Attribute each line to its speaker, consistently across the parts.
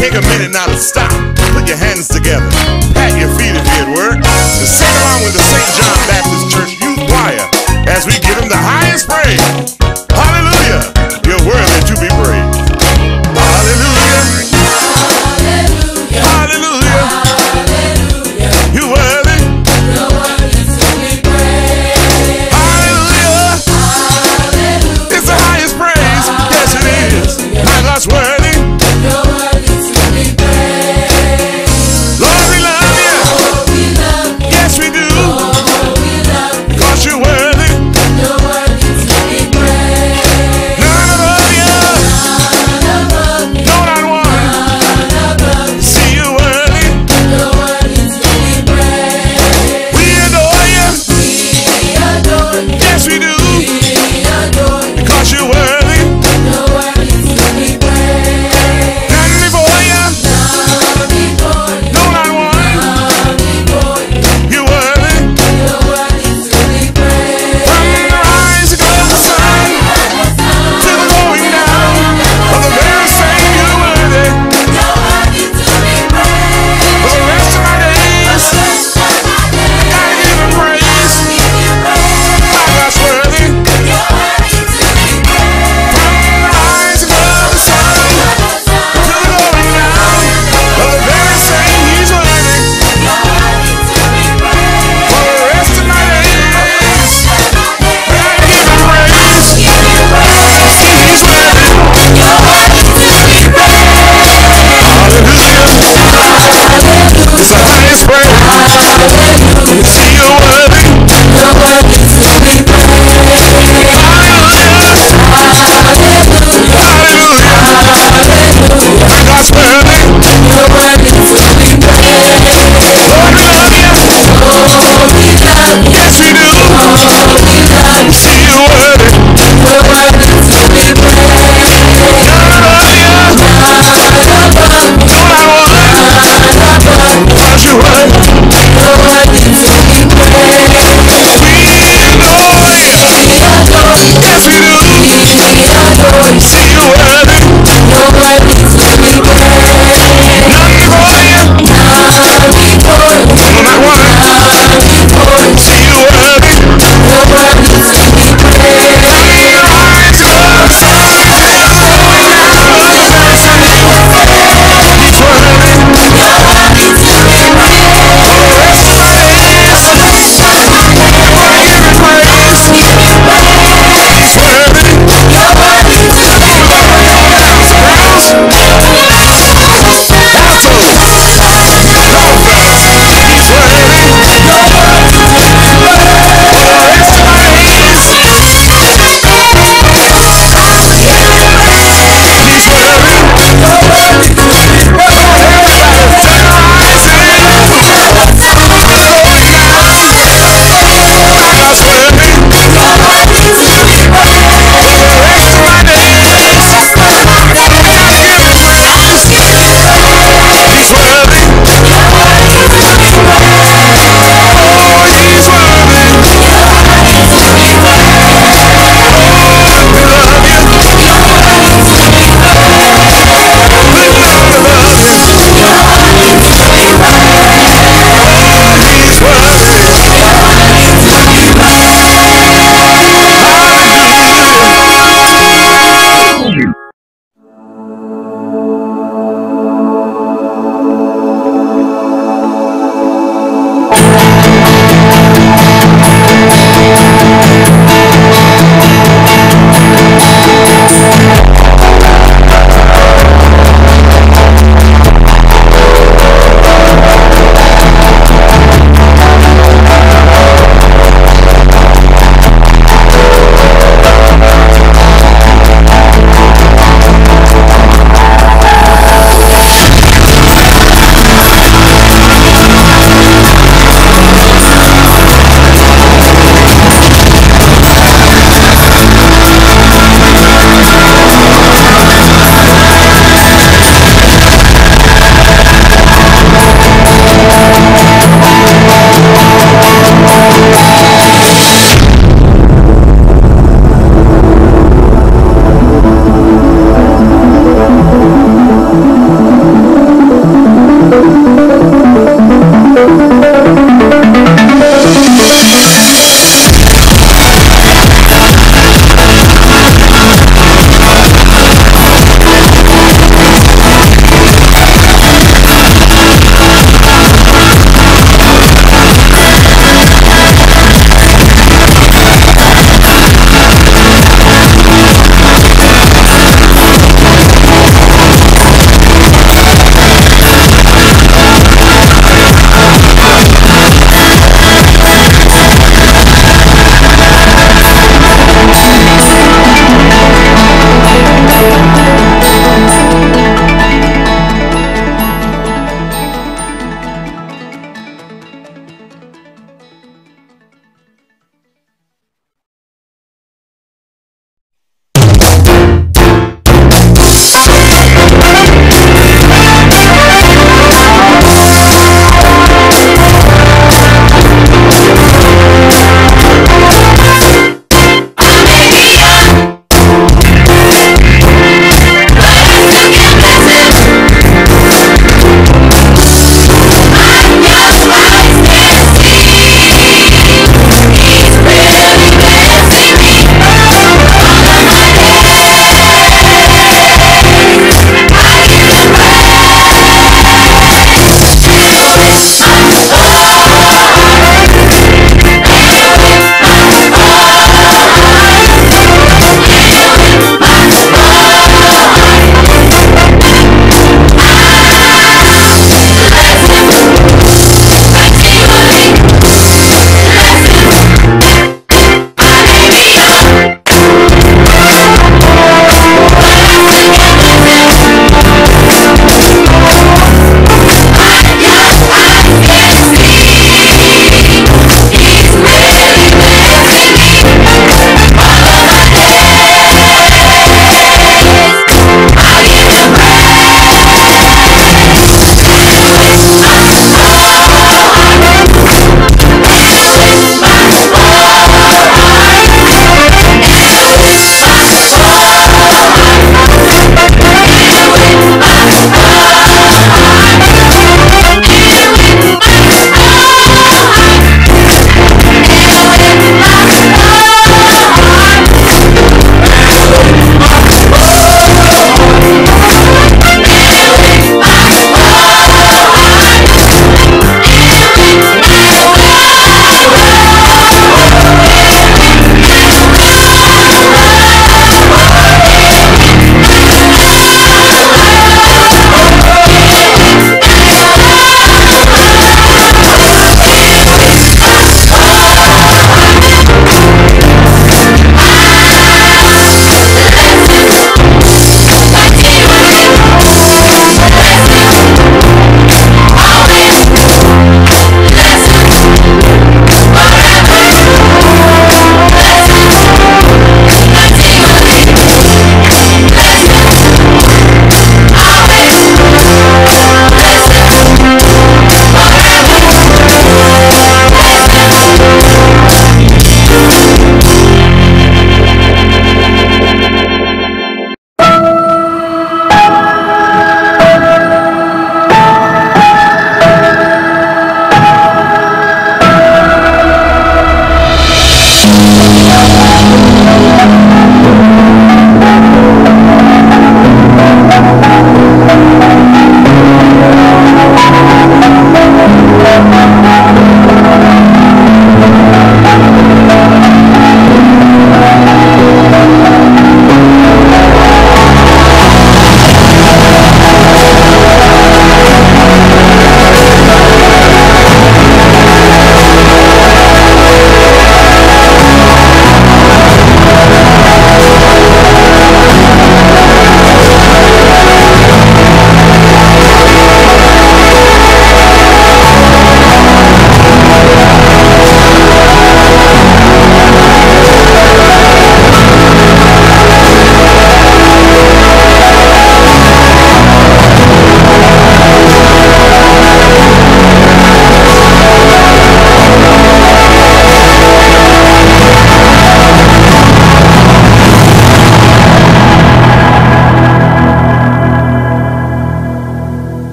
Speaker 1: Take a minute now to stop. Put your hands together. Pat your feet if at work. And sing along with the St. John Baptist Church Youth Choir as we give him the highest praise.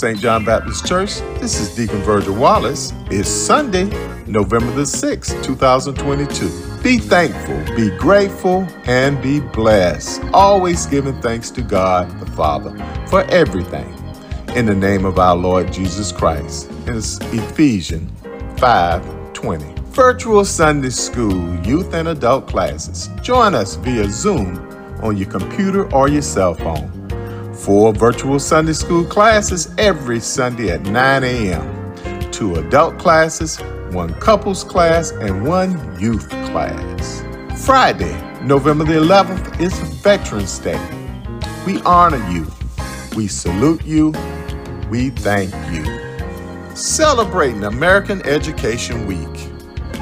Speaker 2: St. John Baptist Church. This is Deacon Virgil Wallace. It's Sunday, November the 6th, 2022. Be thankful, be grateful, and be blessed. Always giving thanks to God the Father for everything. In the name of our Lord Jesus Christ. It's Ephesians 5 20. Virtual Sunday School, youth and adult classes. Join us via Zoom on your computer or your cell phone. Four virtual Sunday school classes every Sunday at 9 a.m. Two adult classes, one couples class, and one youth class. Friday, November the 11th, is Veterans Day. We honor you, we salute you, we thank you. Celebrating American Education Week.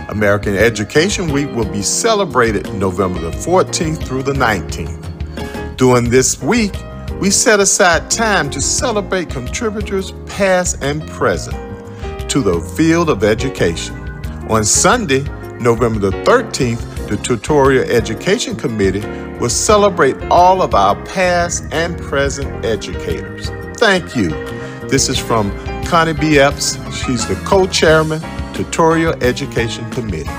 Speaker 2: American Education Week will be celebrated November the 14th through the 19th. During this week, we set aside time to celebrate contributors past and present to the field of education. On Sunday, November the 13th, the Tutorial Education Committee will celebrate all of our past and present educators. Thank you. This is from Connie B. Epps. She's the co-chairman, Tutorial Education Committee.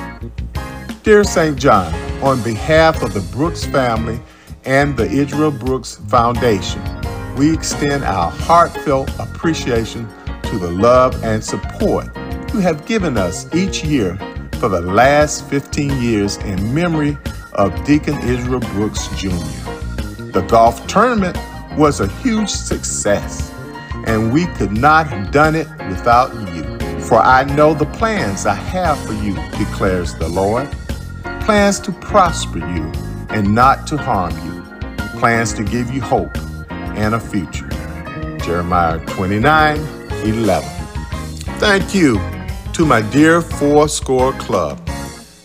Speaker 2: Dear St. John, on behalf of the Brooks family and the Israel Brooks Foundation, we extend our heartfelt appreciation to the love and support you have given us each year for the last 15 years in memory of Deacon Israel Brooks Jr. The golf tournament was a huge success, and we could not have done it without you. For I know the plans I have for you, declares the Lord plans to prosper you and not to harm you plans to give you hope and a future. Jeremiah 29 11. Thank you to my dear Four Score Club.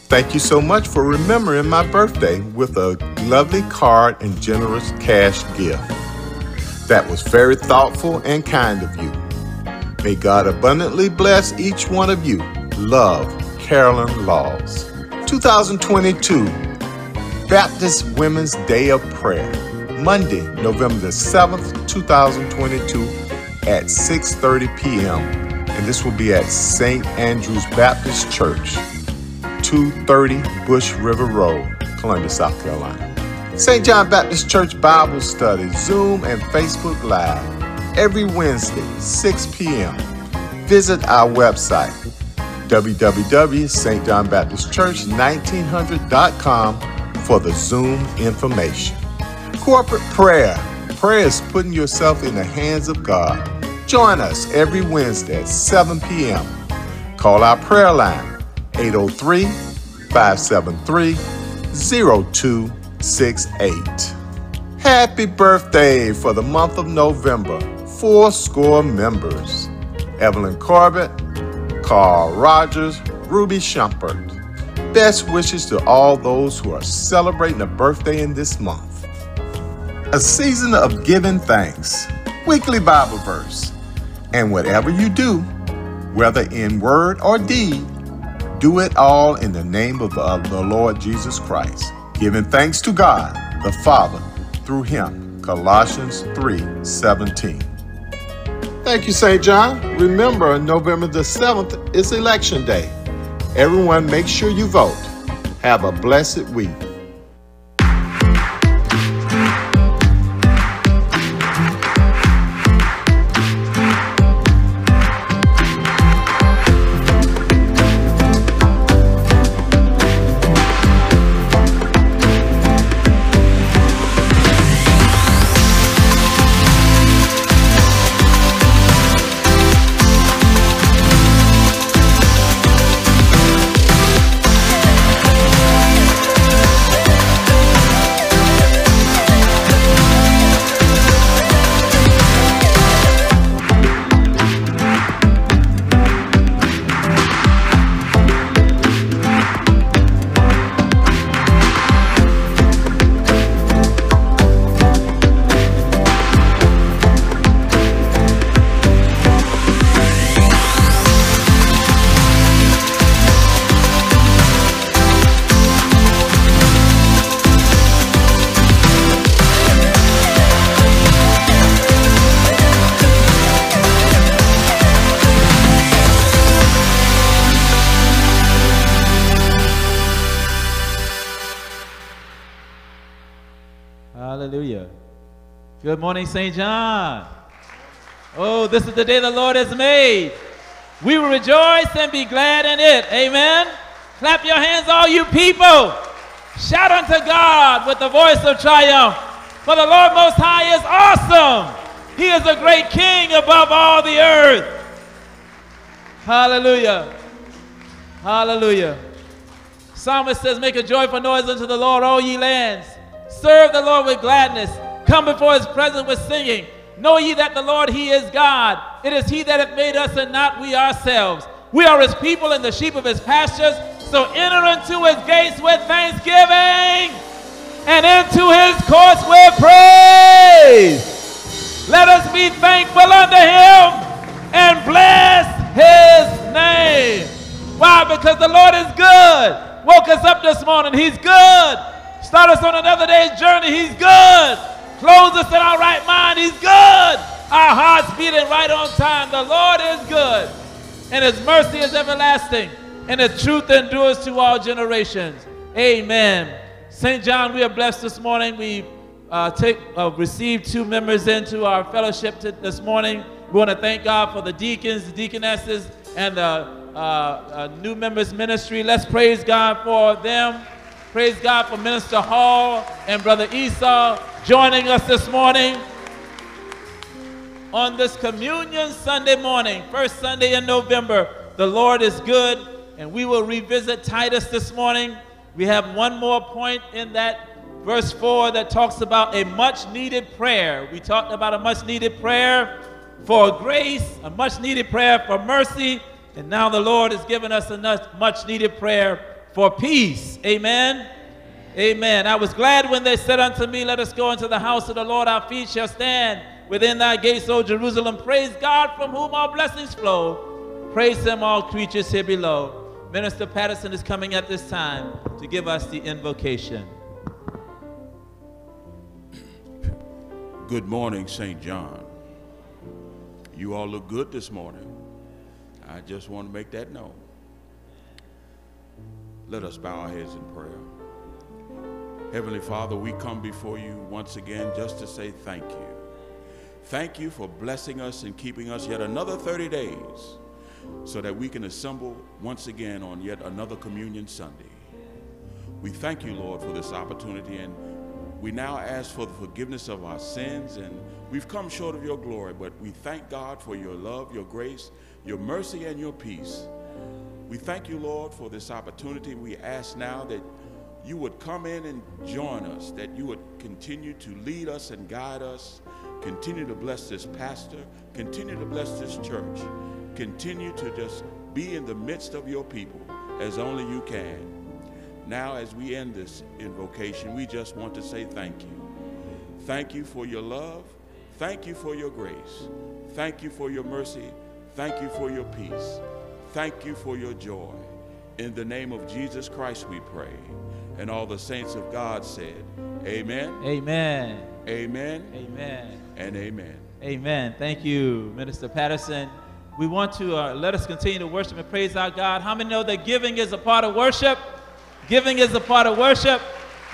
Speaker 2: Thank you so much for remembering my birthday with a lovely card and generous cash gift. That was very thoughtful and kind of you. May God abundantly bless each one of you. Love, Carolyn Laws. 2022 Baptist Women's Day of Prayer, Monday, November the 7th, 2022 at 6:30 p.m. And this will be at St. Andrew's Baptist Church, 230 Bush River Road, Columbia, South Carolina. St. John Baptist Church Bible Study, Zoom and Facebook Live every Wednesday, 6 p.m. Visit our website www.stjohnbaptistchurch1900.com for the Zoom information. Corporate prayer. Prayer is putting yourself in the hands of God. Join us every Wednesday at 7 p.m. Call our prayer line 803 573 0268. Happy birthday for the month of November. Four score members Evelyn Corbett, Carl Rogers, Ruby Shumpert. Best wishes to all those who are celebrating a birthday in this month. A season of giving thanks, weekly Bible verse, and whatever you do, whether in word or deed, do it all in the name of the Lord Jesus Christ, giving thanks to God the Father through him. Colossians 3:17. Thank you, St. John. Remember, November the 7th is election day. Everyone, make sure you vote. Have a blessed week.
Speaker 3: Morning, St. John. Oh, this is the day the Lord has made. We will rejoice and be glad in it. Amen. Clap your hands, all you people. Shout unto God with the voice of triumph. For the Lord Most High is awesome. He is a great king above all the earth. Hallelujah. Hallelujah. Psalmist says, Make a joyful noise unto the Lord, all ye lands. Serve the Lord with gladness. Come before his presence with singing. Know ye that the Lord, he is God. It is he that hath made us and not we ourselves. We are his people and the sheep of his pastures. So enter into his gates with thanksgiving and into his courts with praise. Let us be thankful unto him and bless his name. Why? Because the Lord is good. Woke us up this morning. He's good. Start us on another day's journey. He's good. Close us in our right mind. He's good. Our hearts beating right on time. The Lord is good. And his mercy is everlasting. And the truth endures to all generations. Amen. St. John, we are blessed this morning. We uh, take, uh, received two members into our fellowship this morning. We want to thank God for the deacons, the deaconesses, and the uh, uh, new members ministry. Let's praise God for them. Praise God for Minister Hall and Brother Esau joining us this morning on this Communion Sunday morning, first Sunday in November. The Lord is good, and we will revisit Titus this morning. We have one more point in that verse 4 that talks about a much needed prayer. We talked about a much needed prayer for grace, a much needed prayer for mercy, and now the Lord has given us a much needed prayer for peace. Amen. Amen. I was glad when they said unto me, Let us go into the house of the Lord, our feet shall stand within thy gates, O Jerusalem. Praise God from whom all blessings flow. Praise him, all creatures here below. Minister Patterson is coming at this time to give us the invocation.
Speaker 4: Good morning, St. John. You all look good this morning. I just want to make that known. Let us bow our heads in prayer. Heavenly Father, we come before you once again just to say thank you. Thank you for blessing us and keeping us yet another 30 days so that we can assemble once again on yet another Communion Sunday. We thank you, Lord, for this opportunity, and we now ask for the forgiveness of our sins, and we've come short of your glory, but we thank God for your love, your grace, your mercy, and your peace. We thank you, Lord, for this opportunity. We ask now that you would come in and join us, that you would continue to lead us and guide us, continue to bless this pastor, continue to bless this church, continue to just be in the midst of your people as only you can. Now, as we end this invocation, we just want to say thank you. Thank you for your love. Thank you for your grace. Thank you for your mercy. Thank you for your peace. Thank you for your joy. In the name of Jesus Christ, we pray. And all the saints of God said, Amen.
Speaker 3: Amen.
Speaker 4: Amen.
Speaker 3: Amen.
Speaker 4: And amen.
Speaker 3: Amen. Thank you, Minister Patterson. We want to uh, let us continue to worship and praise our God. How many know that giving is a part of worship? Giving is a part of worship.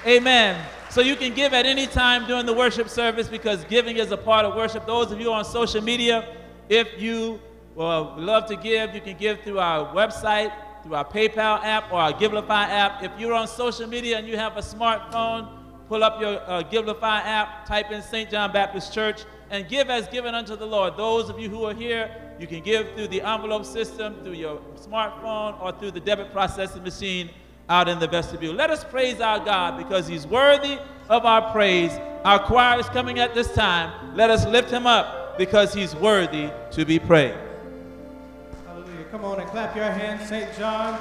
Speaker 3: Amen. So you can give at any time during the worship service because giving is a part of worship. Those of you on social media, if you uh, love to give, you can give through our website through our PayPal app or our Givelify app. If you're on social media and you have a smartphone, pull up your uh, Givelify app, type in St. John Baptist Church, and give as given unto the Lord. Those of you who are here, you can give through the envelope system, through your smartphone, or through the debit processing machine out in the vestibule. Let us praise our God because He's worthy of our praise. Our choir is coming at this time. Let us lift Him up because He's worthy to be praised.
Speaker 5: Come on and clap your hands, St. John.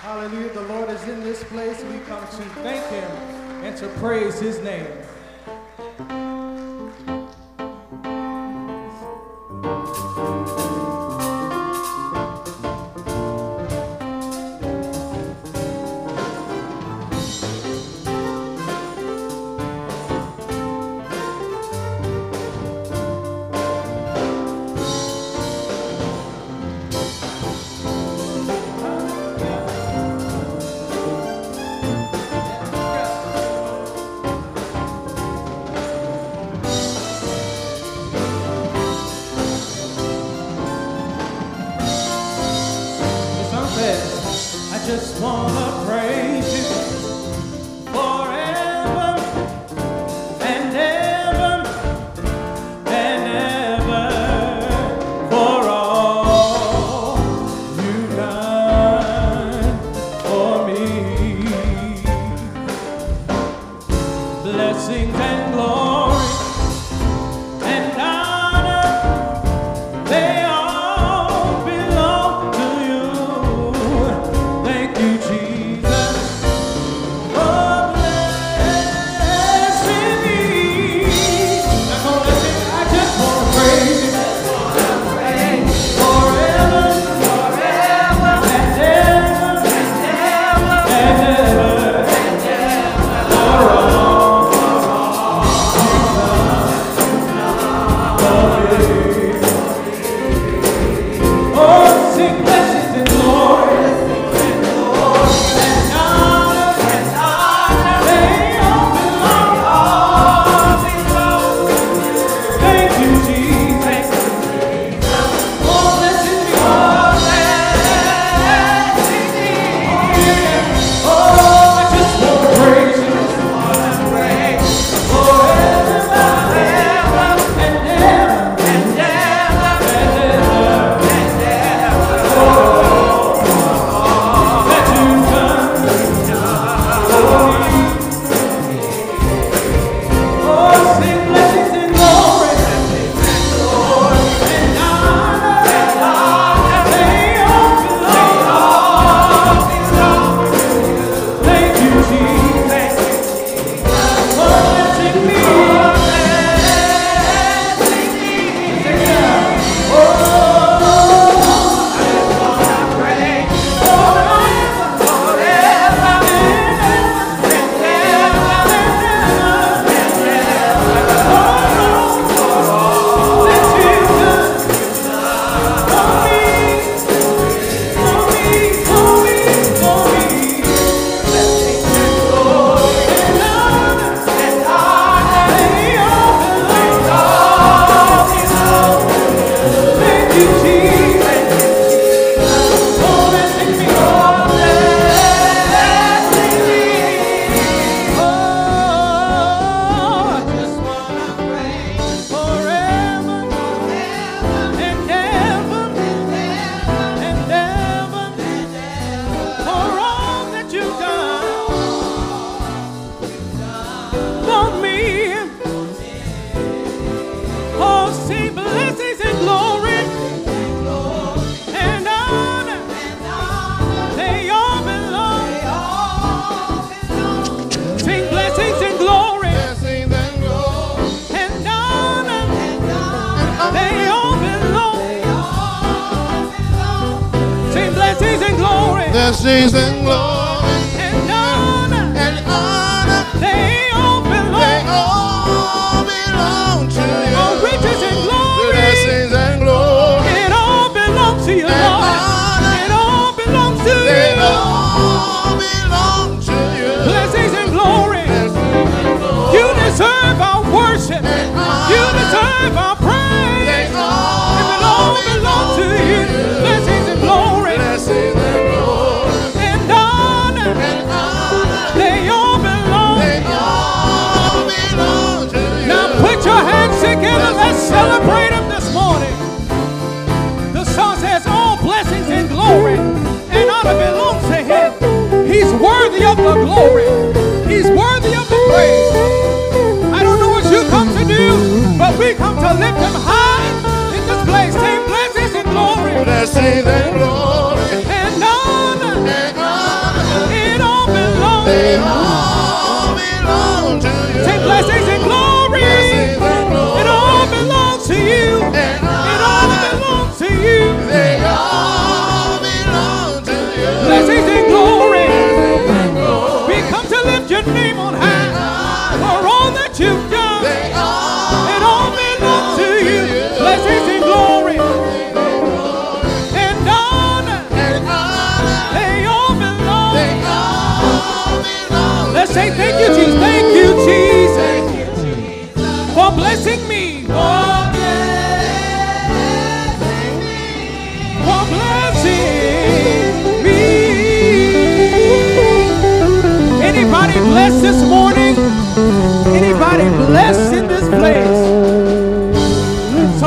Speaker 5: Hallelujah. The Lord is in this place. We come to thank Him and to praise His name.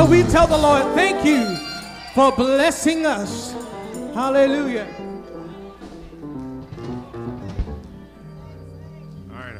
Speaker 5: We tell the Lord, thank you for blessing us. Hallelujah.
Speaker 6: All right.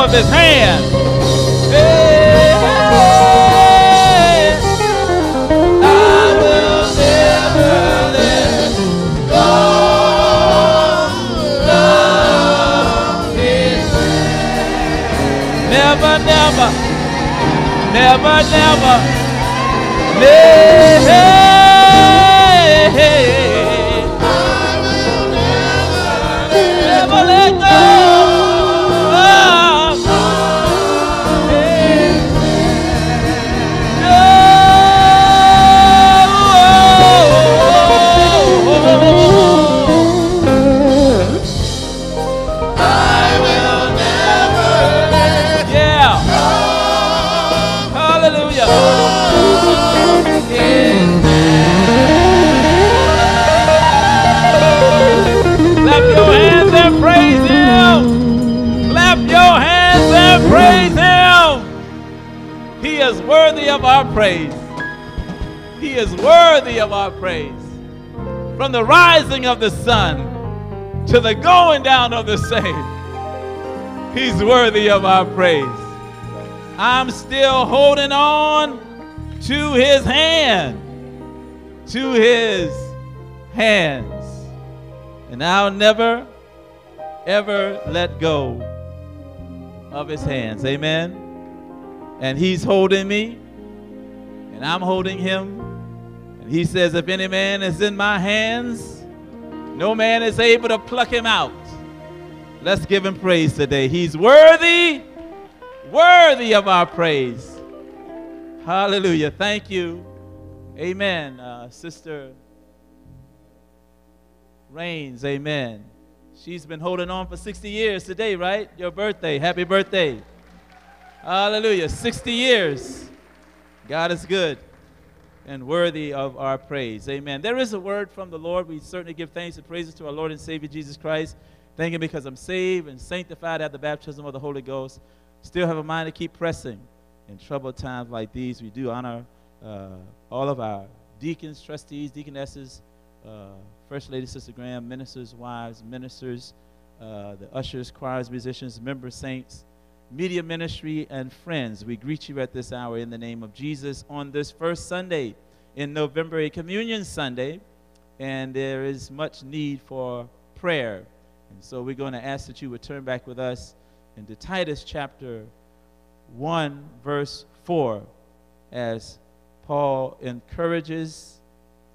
Speaker 3: Of His hand. Never, never, never, never, our praise. He is worthy of our praise. From the rising of the sun to the going down of the same, He's worthy of our praise. I'm still holding on to His hand, to His hands. And I'll never, ever let go of His hands. Amen. And He's holding me, and I'm holding Him. And He says, If any man is in my hands, no man is able to pluck him out. Let's give him praise today. He's worthy, worthy of our praise. Hallelujah. Thank you. Amen. Uh, Sister Reigns, amen. She's been holding on for 60 years today, right? Your birthday. Happy birthday. Hallelujah. 60 years. God is good and worthy of our praise. Amen. There is a word from the Lord. We certainly give thanks and praises to our Lord and Savior Jesus Christ. Thank Him because I'm saved and sanctified at the baptism of the Holy Ghost. Still have a mind to keep pressing in troubled times like these. We do honor uh, all of our deacons, trustees, deaconesses, uh, First Lady Sister Graham, ministers, wives, ministers, uh, the ushers, choirs, musicians, member saints, media ministry, and friends. We greet you at this hour in the name of Jesus on this first Sunday in November, a communion Sunday, and there is much need for prayer. And so we're going to ask that you would turn back with us into Titus chapter 1, verse 4, as Paul encourages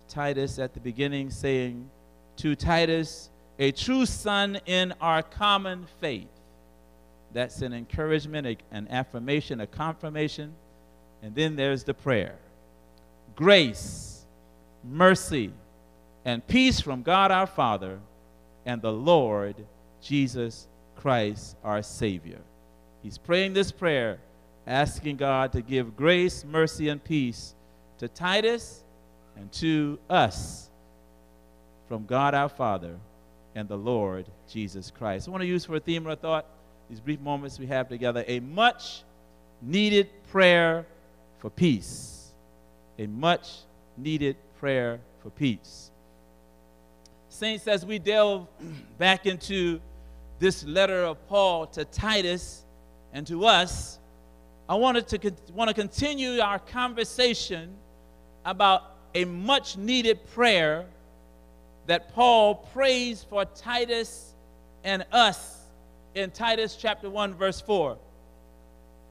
Speaker 3: Titus at the beginning, saying, To Titus, a true son in our common faith. That's an encouragement, an affirmation, a confirmation. And then there's the prayer grace, mercy, and peace from God our Father and the Lord Jesus Christ our Savior. He's praying this prayer, asking God to give grace, mercy, and peace to Titus and to us from God our Father and the Lord Jesus Christ. I want to use for a theme or a thought these brief moments we have together a much needed prayer for peace. A much needed prayer for peace. Saints, as we delve back into this letter of Paul to Titus and to us, I wanted to want to continue our conversation about a much needed prayer that Paul prays for Titus and us in Titus chapter 1 verse 4.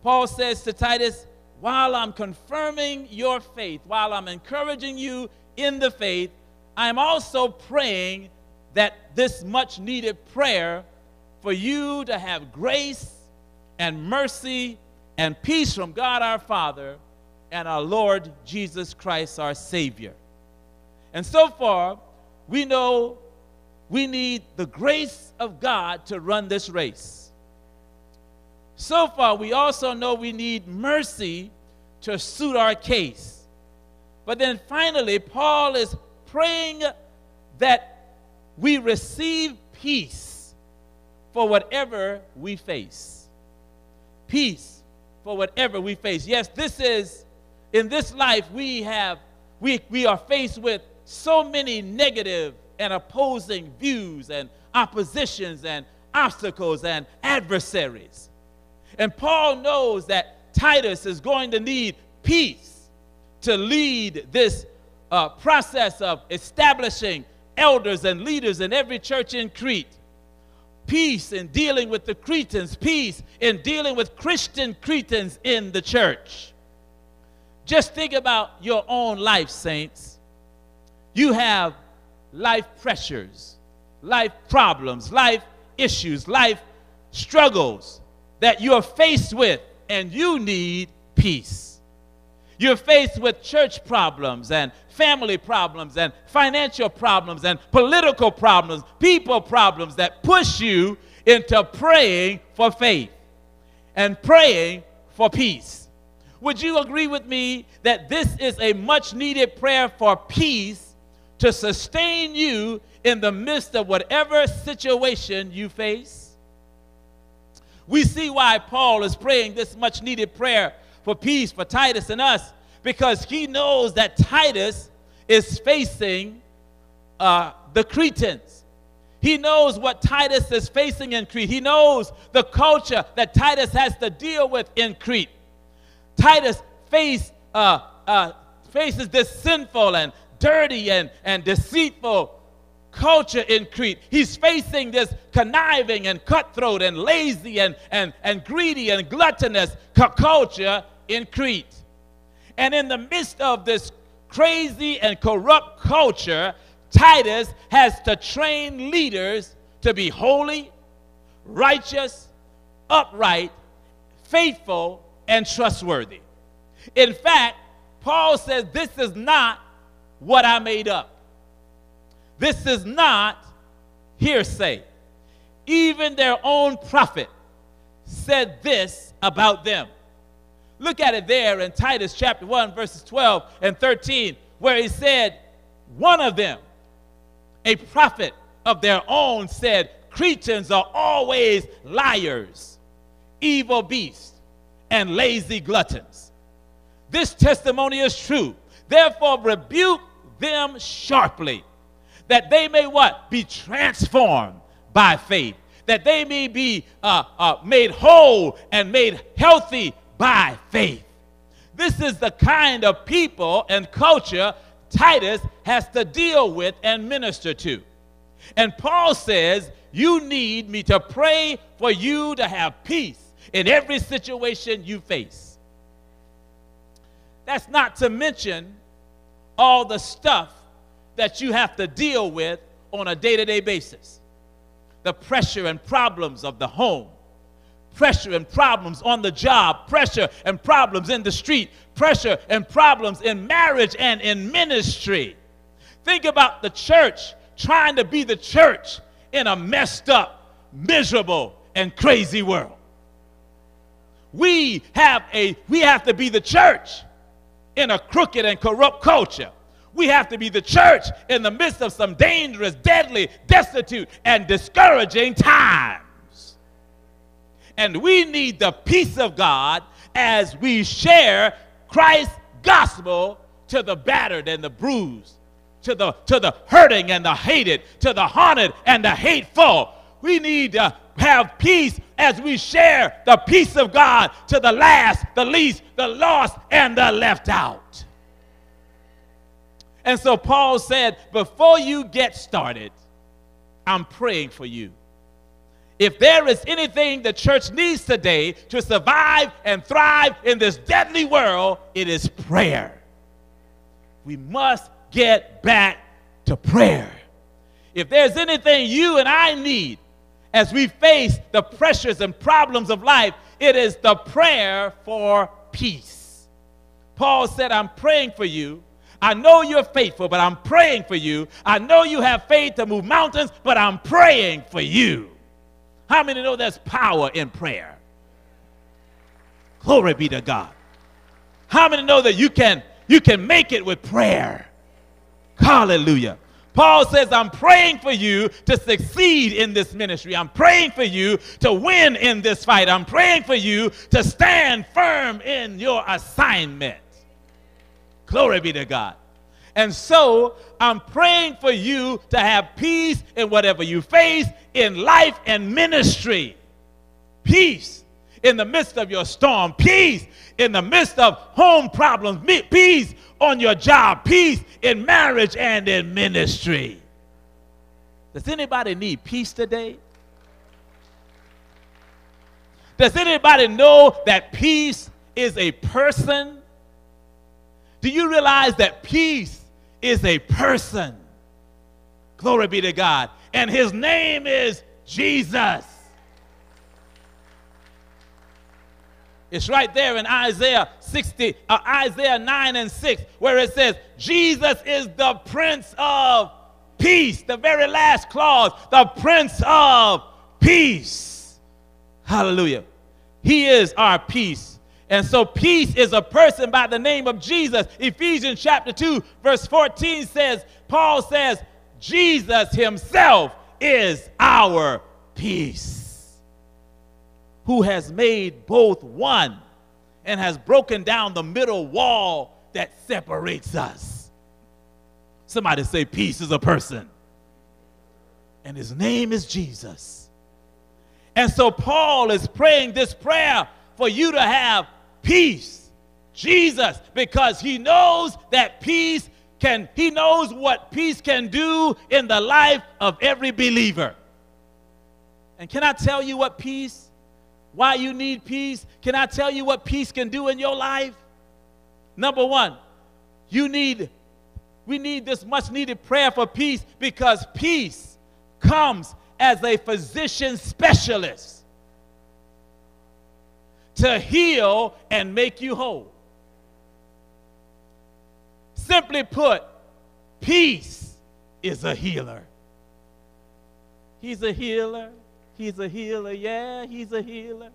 Speaker 3: Paul says to Titus, while I'm confirming your faith, while I'm encouraging you in the faith, I'm also praying that this much needed prayer for you to have grace and mercy and peace from God our Father and our Lord Jesus Christ our Savior. And so far, we know we need the grace of God to run this race. So far, we also know we need mercy to suit our case. But then finally, Paul is praying that we receive peace for whatever we face. Peace for whatever we face. Yes, this is, in this life, we have, we, we are faced with so many negative and opposing views and oppositions and obstacles and adversaries. And Paul knows that Titus is going to need peace to lead this uh, process of establishing elders and leaders in every church in Crete. Peace in dealing with the Cretans, peace in dealing with Christian Cretans in the church. Just think about your own life, saints. You have life pressures, life problems, life issues, life struggles that you're faced with, and you need peace. You're faced with church problems and family problems and financial problems and political problems, people problems that push you into praying for faith and praying for peace. Would you agree with me that this is a much needed prayer for peace to sustain you in the midst of whatever situation you face? We see why Paul is praying this much needed prayer for peace for Titus and us because he knows that Titus is facing uh, the Cretans. He knows what Titus is facing in Crete. He knows the culture that Titus has to deal with in Crete. Titus face, uh, uh, faces this sinful and dirty and, and deceitful culture in Crete. He's facing this conniving and cutthroat and lazy and, and, and greedy and gluttonous culture in Crete. And in the midst of this crazy and corrupt culture, Titus has to train leaders to be holy, righteous, upright, faithful, and trustworthy. In fact, Paul says, This is not what I made up. This is not hearsay. Even their own prophet said this about them. Look at it there in Titus chapter 1, verses 12 and 13, where he said, One of them, a prophet of their own, said, Cretans are always liars, evil beasts, and lazy gluttons. This testimony is true. Therefore, rebuke them sharply, that they may what? Be transformed by faith, that they may be uh, uh, made whole and made healthy by faith. This is the kind of people and culture Titus has to deal with and minister to. And Paul says, You need me to pray for you to have peace in every situation you face. That's not to mention all the stuff that you have to deal with on a day to day basis the pressure and problems of the home, pressure and problems on the job, pressure and problems in the street, pressure and problems in marriage and in ministry. Think about the church trying to be the church in a messed up, miserable, and crazy world. We have a we have to be the church in a crooked and corrupt culture. We have to be the church in the midst of some dangerous, deadly, destitute, and discouraging times. And we need the peace of God as we share Christ's gospel to the battered and the bruised, to the, to the hurting and the hated, to the haunted and the hateful. We need to have peace as we share the peace of God to the last, the least, the lost, and the left out. And so Paul said, Before you get started, I'm praying for you. If there is anything the church needs today to survive and thrive in this deadly world, it is prayer. We must get back to prayer. If there's anything you and I need as we face the pressures and problems of life, it is the prayer for peace. Paul said, I'm praying for you. I know you're faithful, but I'm praying for you. I know you have faith to move mountains, but I'm praying for you. How many know there's power in prayer? Glory be to God. How many know that you can you can make it with prayer? Hallelujah. Paul says, I'm praying for you to succeed in this ministry. I'm praying for you to win in this fight. I'm praying for you to stand firm in your assignment. Glory be to God. And so I'm praying for you to have peace in whatever you face in life and ministry. Peace in the midst of your storm. Peace in the midst of home problems. Peace on your job, peace in marriage and in ministry. Does anybody need peace today? Does anybody know that peace is a person? Do you realize that peace is a person? Glory be to God. And his name is Jesus. It's right there in Isaiah 60, uh, Isaiah 9 and 6, where it says, Jesus is the Prince of Peace. The very last clause, the Prince of Peace. Hallelujah. He is our peace. And so peace is a person by the name of Jesus. Ephesians chapter 2, verse 14 says, Paul says, Jesus himself is our peace who has made both one and has broken down the middle wall that separates us. Somebody say, Peace is a person, and his name is Jesus. And so Paul is praying this prayer for you to have peace, Jesus, because he knows that peace can, he knows what peace can do in the life of every believer. And can I tell you what peace why you need peace, can I tell you what peace can do in your life? Number one, you need, we need this much needed prayer for peace because peace comes as a physician specialist to heal and make you whole. Simply put, peace is a healer. He's a healer. He's a healer. Yeah, he's a healer.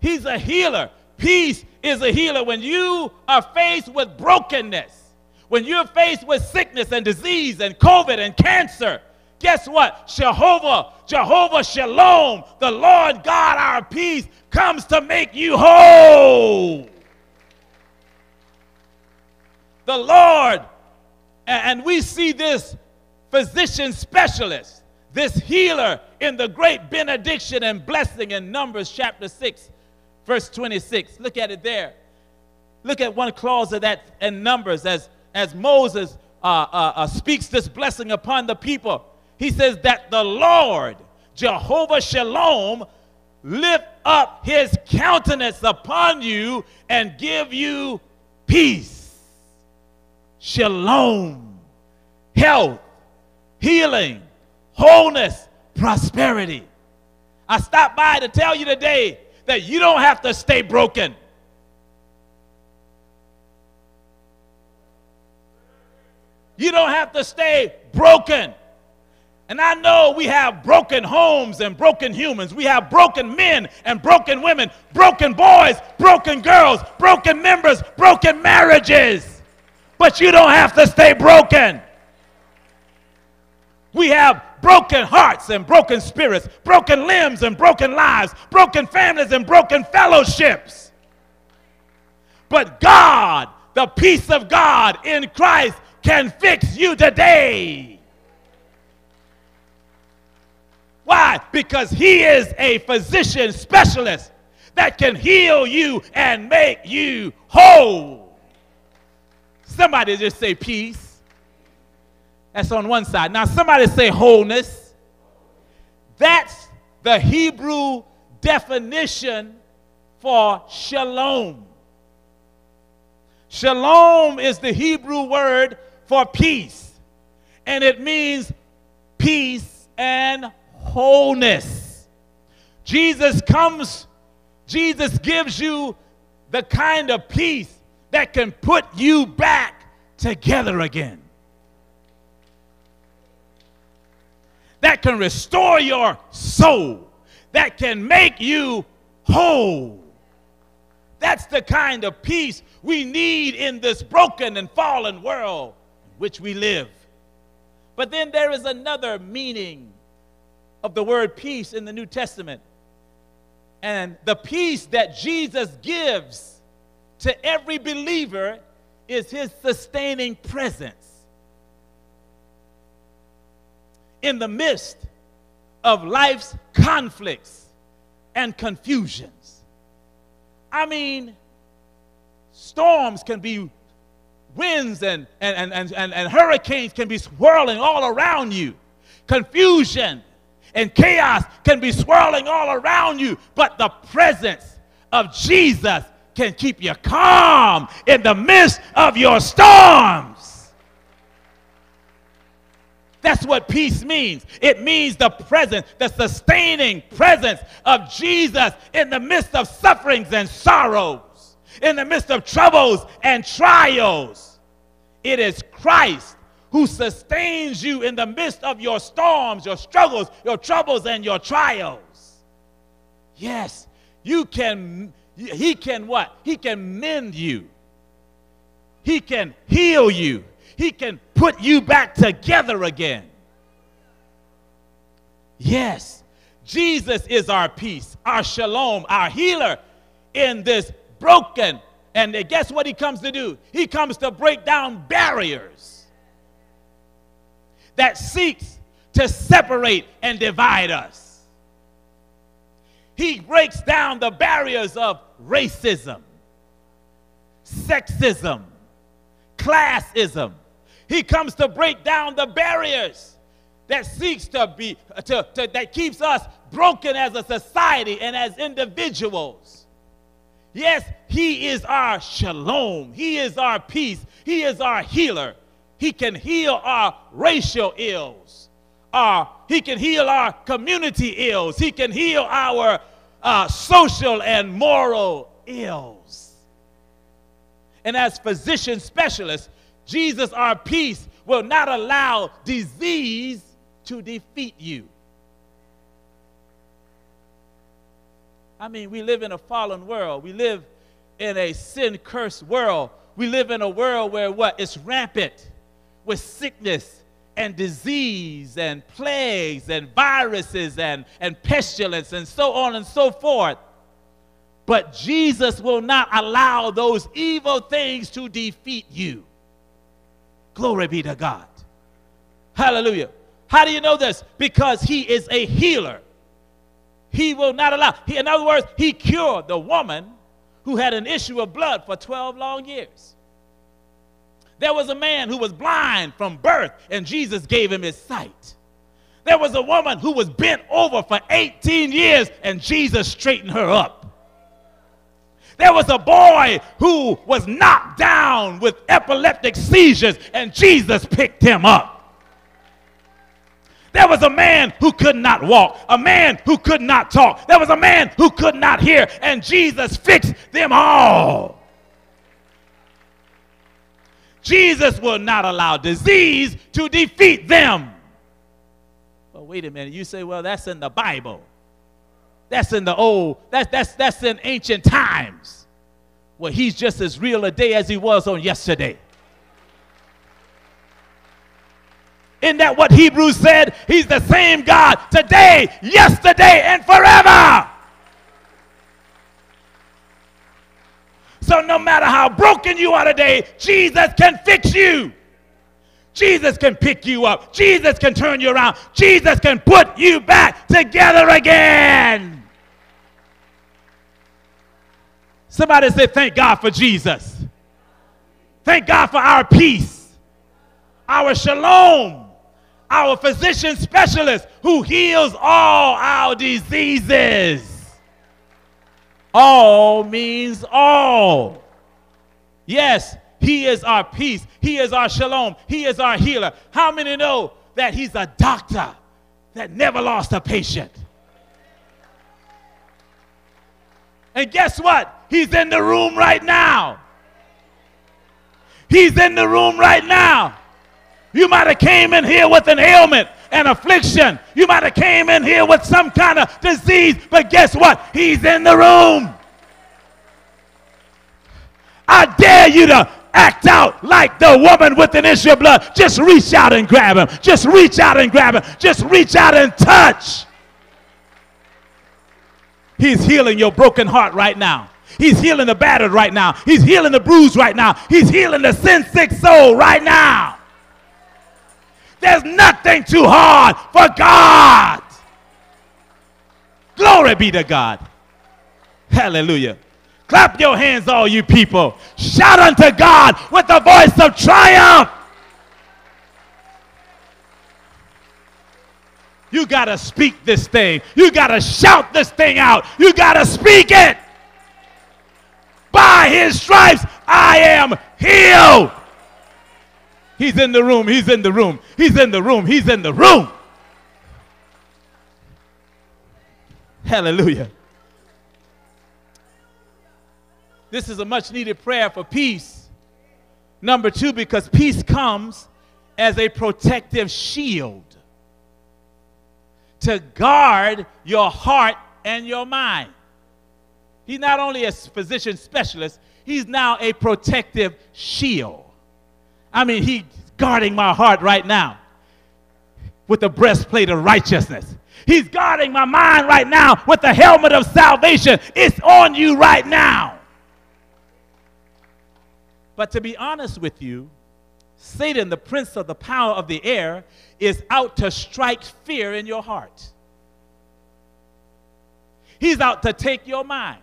Speaker 3: He's a healer. Peace is a healer. When you are faced with brokenness, when you're faced with sickness and disease and COVID and cancer, guess what? Jehovah, Jehovah Shalom, the Lord God, our peace, comes to make you whole. The Lord, and we see this physician specialist this healer in the great benediction and blessing in Numbers chapter 6, verse 26. Look at it there. Look at one clause of that in Numbers as, as Moses uh, uh, uh, speaks this blessing upon the people. He says that the Lord, Jehovah Shalom, lift up his countenance upon you and give you peace, shalom, health, healing, wholeness, prosperity. I stopped by to tell you today that you don't have to stay broken. You don't have to stay broken. And I know we have broken homes and broken humans. We have broken men and broken women, broken boys, broken girls, broken members, broken marriages. But you don't have to stay broken. We have broken hearts and broken spirits, broken limbs and broken lives, broken families and broken fellowships. But God, the peace of God in Christ, can fix you today. Why? Because He is a physician specialist that can heal you and make you whole. Somebody just say peace. That's on one side. Now, somebody say wholeness. That's the Hebrew definition for shalom. Shalom is the Hebrew word for peace, and it means peace and wholeness. Jesus comes, Jesus gives you the kind of peace that can put you back together again. That can restore your soul, that can make you whole. That's the kind of peace we need in this broken and fallen world in which we live. But then there is another meaning of the word peace in the New Testament. And the peace that Jesus gives to every believer is his sustaining presence. In the midst of life's conflicts and confusions. I mean, storms can be winds and, and, and, and, and, hurricanes can be swirling all around you. Confusion and chaos can be swirling all around you, but the presence of Jesus can keep you calm in the midst of your storms. That's what peace means. It means the presence, the sustaining presence of Jesus in the midst of sufferings and sorrows, in the midst of troubles and trials. It is Christ who sustains you in the midst of your storms, your struggles, your troubles, and your trials. Yes, you can, he can what? He can mend you. He can heal you. He can put you back together again. Yes, Jesus is our peace, our shalom, our healer in this broken. And guess what he comes to do? He comes to break down barriers that seeks to separate and divide us. He breaks down the barriers of racism, sexism, classism. He comes to break down the barriers that seeks to be to, to, that keeps us broken as a society and as individuals. Yes, he is our shalom. He is our peace. He is our healer. He can heal our racial ills. Our, he can heal our community ills. He can heal our uh, social and moral ills. And as physician specialist, Jesus, our peace, will not allow disease to defeat you. I mean, we live in a fallen world. We live in a sin cursed world. We live in a world where what? It's rampant with sickness and disease and plagues and viruses and, and pestilence and so on and so forth. But Jesus will not allow those evil things to defeat you. Glory be to God. Hallelujah. How do you know this? Because he is a healer. He will not allow. He, in other words, he cured the woman who had an issue of blood for 12 long years. There was a man who was blind from birth, and Jesus gave him his sight. There was a woman who was bent over for 18 years, and Jesus straightened her up. There was a boy who was knocked down with epileptic seizures, and Jesus picked him up. There was a man who could not walk, a man who could not talk. There was a man who could not hear, and Jesus fixed them all. Jesus will not allow disease to defeat them. But wait a minute, you say, well, that's in the Bible. That's in the old, that's, that's, that's in ancient times. Well, he's just as real today as he was on yesterday. Isn't that what Hebrews said? He's the same God today, yesterday, and forever. So no matter how broken you are today, Jesus can fix you. Jesus can pick you up. Jesus can turn you around. Jesus can put you back together again. Somebody say, Thank God for Jesus. Thank God for our peace, our shalom, our physician specialist who heals all our diseases. All means all. Yes, He is our peace. He is our shalom. He is our healer. How many know that He's a doctor that never lost a patient? And guess what? He's in the room right now. He's in the room right now. You might have came in here with an ailment and affliction. You might have came in here with some kind of disease, but guess what? He's in the room. I dare you to act out like the woman with an issue of blood. Just reach out and grab him. Just reach out and grab him. Just reach out and touch. He's healing your broken heart right now. He's healing the battered right now. He's healing the bruised right now. He's healing the sin sick soul right now. There's nothing too hard for God. Glory be to God. Hallelujah. Clap your hands, all you people. Shout unto God with the voice of triumph. You got to speak this thing. You got to shout this thing out. You got to speak it. By his stripes, I am healed. He's in the room. He's in the room. He's in the room. He's in the room. Hallelujah. This is a much needed prayer for peace. Number two, because peace comes as a protective shield to guard your heart and your mind. He's not only a physician specialist, he's now a protective shield. I mean, he's guarding my heart right now with the breastplate of righteousness. He's guarding my mind right now with the helmet of salvation. It's on you right now. But to be honest with you, Satan, the prince of the power of the air, is out to strike fear in your heart. He's out to take your mind.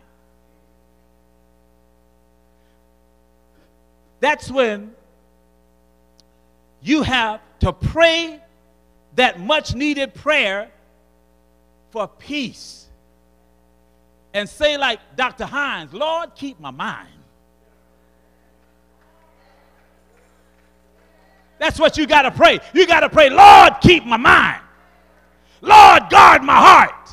Speaker 3: That's when you have to pray that much needed prayer for peace. And say, like Dr. Hines, Lord, keep my mind. That's what you got to pray. You got to pray, Lord, keep my mind. Lord, guard my heart.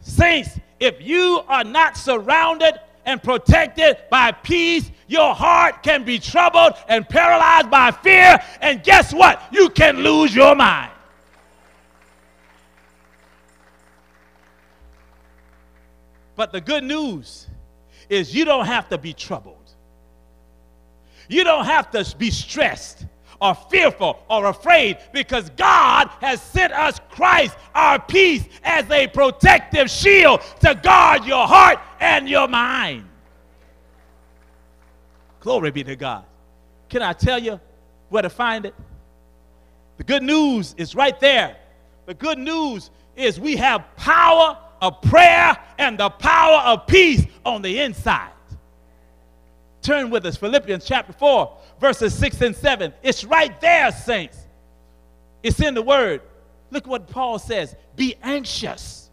Speaker 3: Saints, if you are not surrounded and protected by peace, your heart can be troubled and paralyzed by fear. And guess what? You can lose your mind. But the good news is you don't have to be troubled. You don't have to be stressed or fearful or afraid because God has sent us Christ, our peace, as a protective shield to guard your heart and your mind. Glory be to God. Can I tell you where to find it? The good news is right there. The good news is we have power of prayer and the power of peace on the inside. Turn with us, Philippians chapter 4, verses 6 and 7. It's right there, saints. It's in the word. Look what Paul says Be anxious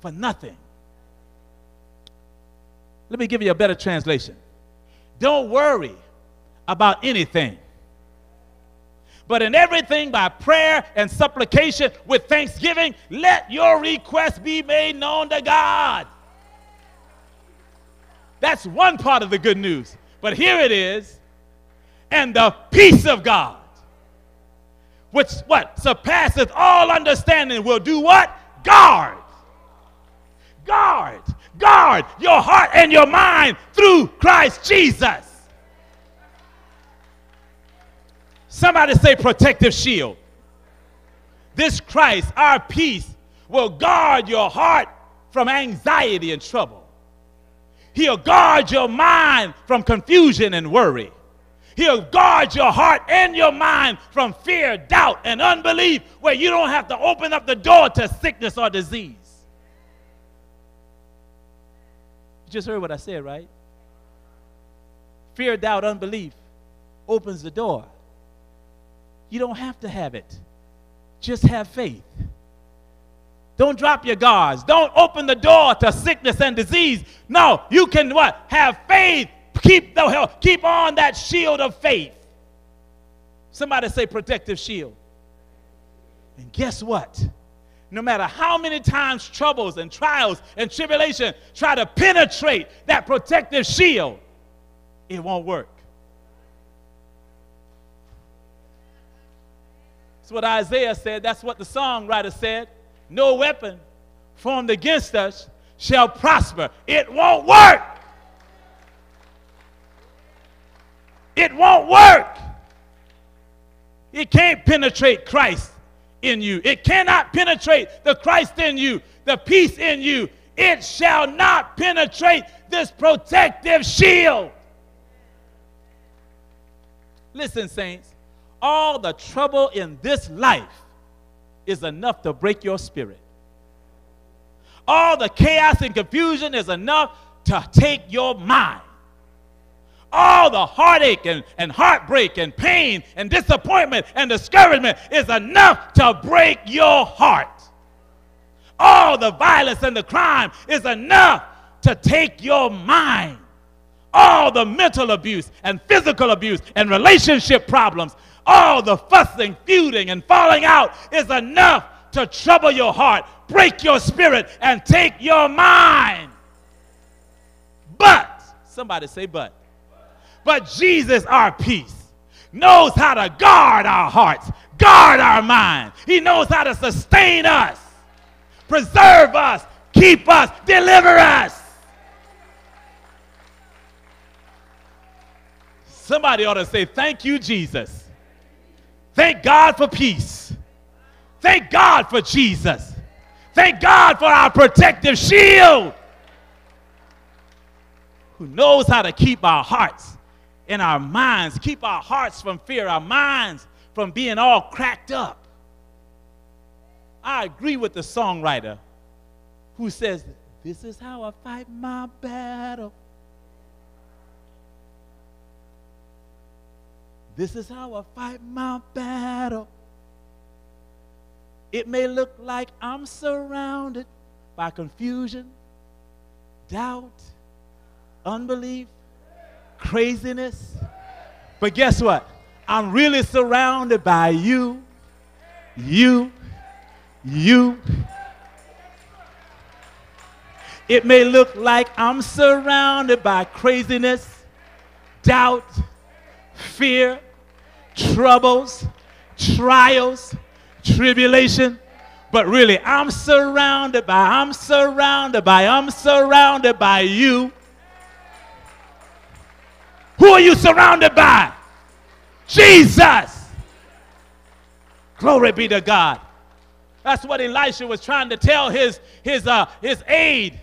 Speaker 3: for nothing. Let me give you a better translation. Don't worry about anything. But in everything by prayer and supplication with thanksgiving, let your requests be made known to God. That's one part of the good news. But here it is. And the peace of God, which what surpasseth all understanding, will do what? Guard. Guard. Guard your heart and your mind through Christ Jesus. Somebody say protective shield. This Christ, our peace, will guard your heart from anxiety and trouble. He'll guard your mind from confusion and worry. He'll guard your heart and your mind from fear, doubt, and unbelief, where you don't have to open up the door to sickness or disease. You just heard what I said, right? Fear, doubt, unbelief opens the door. You don't have to have it, just have faith. Don't drop your guards. Don't open the door to sickness and disease. No, you can what? Have faith. Keep the keep on that shield of faith. Somebody say protective shield. And guess what? No matter how many times troubles and trials and tribulation try to penetrate that protective shield, it won't work. That's what Isaiah said. That's what the songwriter said no weapon formed against us shall prosper. It won't work. It won't work. It can't penetrate Christ in you. It cannot penetrate the Christ in you, the peace in you. It shall not penetrate this protective shield. Listen, saints, all the trouble in this life is enough to break your spirit. All the chaos and confusion is enough to take your mind all the heartache and, and heartbreak and pain and disappointment and discouragement is enough to break your heart. All the violence and the crime is enough to take your mind. All the mental abuse and physical abuse and relationship problems, all the fussing, feuding, and falling out is enough to trouble your heart, break your spirit, and take your mind. But, somebody say, but. But Jesus, our peace, knows how to guard our hearts, guard our minds. He knows how to sustain us, preserve us, keep us, deliver us. Somebody ought to say, Thank you, Jesus. Thank God for peace. Thank God for Jesus. Thank God for our protective shield who knows how to keep our hearts in our minds, keep our hearts from fear, our minds from being all cracked up. I agree with the songwriter who says, This is how I fight my battle. This is how I fight my battle. It may look like I'm surrounded by confusion, doubt, unbelief, craziness. But guess what? I'm really surrounded by you, you, you. It may look like I'm surrounded by craziness, doubt, fear, troubles, trials, tribulation. But really, I'm surrounded by, I'm surrounded by, I'm surrounded by you who are you surrounded by? Jesus. Glory be to God. That's what Elisha was trying to tell his, his, uh, his aide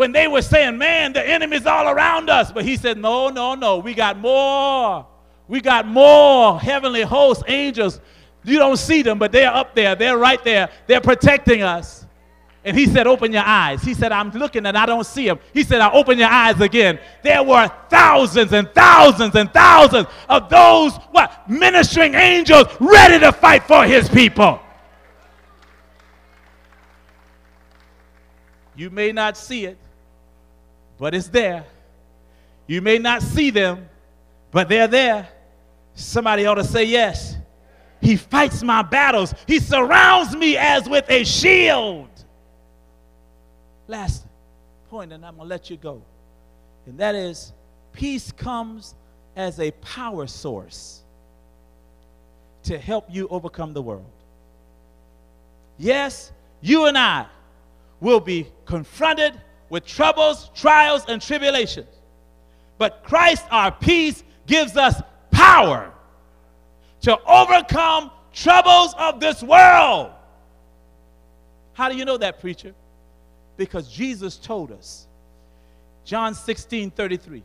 Speaker 3: when they were saying, Man, the enemy's all around us. But he said, No, no, no. We got more. We got more heavenly hosts, angels. You don't see them, but they're up there. They're right there. They're protecting us. And he said, Open your eyes. He said, I'm looking and I don't see him. He said, I open your eyes again. There were thousands and thousands and thousands of those what ministering angels ready to fight for his people. You may not see it, but it's there. You may not see them, but they're there. Somebody ought to say yes. He fights my battles. He surrounds me as with a shield last point, and I'm going to let you go. And that is peace comes as a power source to help you overcome the world. Yes, you and I will be confronted with troubles, trials, and tribulations. But Christ, our peace, gives us power to overcome troubles of this world. How do you know that, preacher? Because Jesus told us, John 16 33,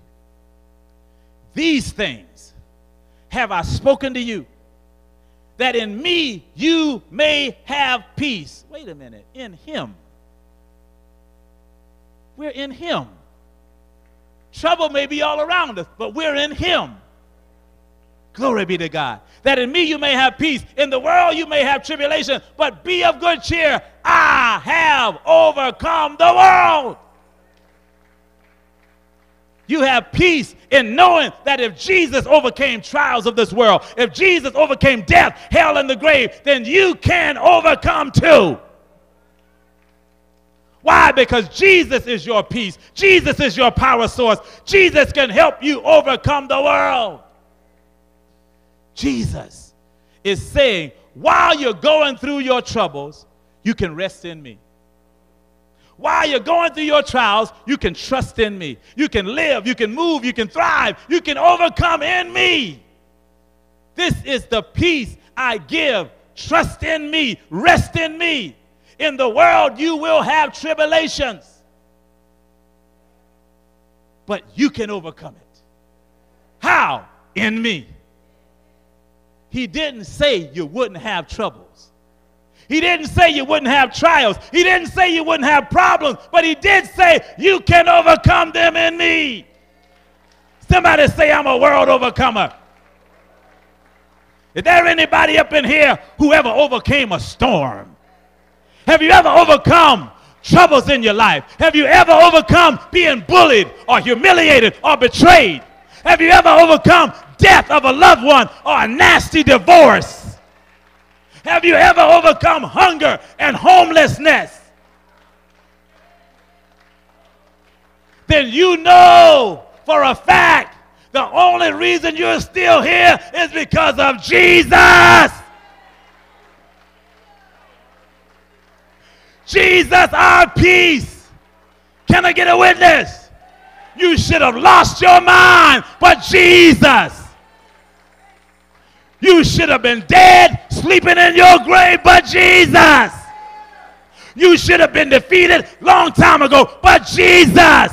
Speaker 3: these things have I spoken to you, that in me you may have peace. Wait a minute, in Him. We're in Him. Trouble may be all around us, but we're in Him. Glory be to God. That in me you may have peace. In the world you may have tribulation, but be of good cheer. I have overcome the world. You have peace in knowing that if Jesus overcame trials of this world, if Jesus overcame death, hell, and the grave, then you can overcome too. Why? Because Jesus is your peace. Jesus is your power source. Jesus can help you overcome the world. Jesus is saying, while you're going through your troubles, you can rest in me. While you're going through your trials, you can trust in me. You can live, you can move, you can thrive, you can overcome in me. This is the peace I give. Trust in me, rest in me. In the world, you will have tribulations, but you can overcome it. How? In me. He didn't say you wouldn't have troubles. He didn't say you wouldn't have trials. He didn't say you wouldn't have problems, but he did say you can overcome them in me. Somebody say, I'm a world overcomer. Is there anybody up in here who ever overcame a storm? Have you ever overcome troubles in your life? Have you ever overcome being bullied or humiliated or betrayed? Have you ever overcome death of a loved one or a nasty divorce? Have you ever overcome hunger and homelessness? Then you know for a fact the only reason you're still here is because of Jesus. Jesus, our peace. Can I get a witness? You should have lost your mind, but Jesus. You should have been dead, sleeping in your grave, but Jesus. You should have been defeated long time ago, but Jesus.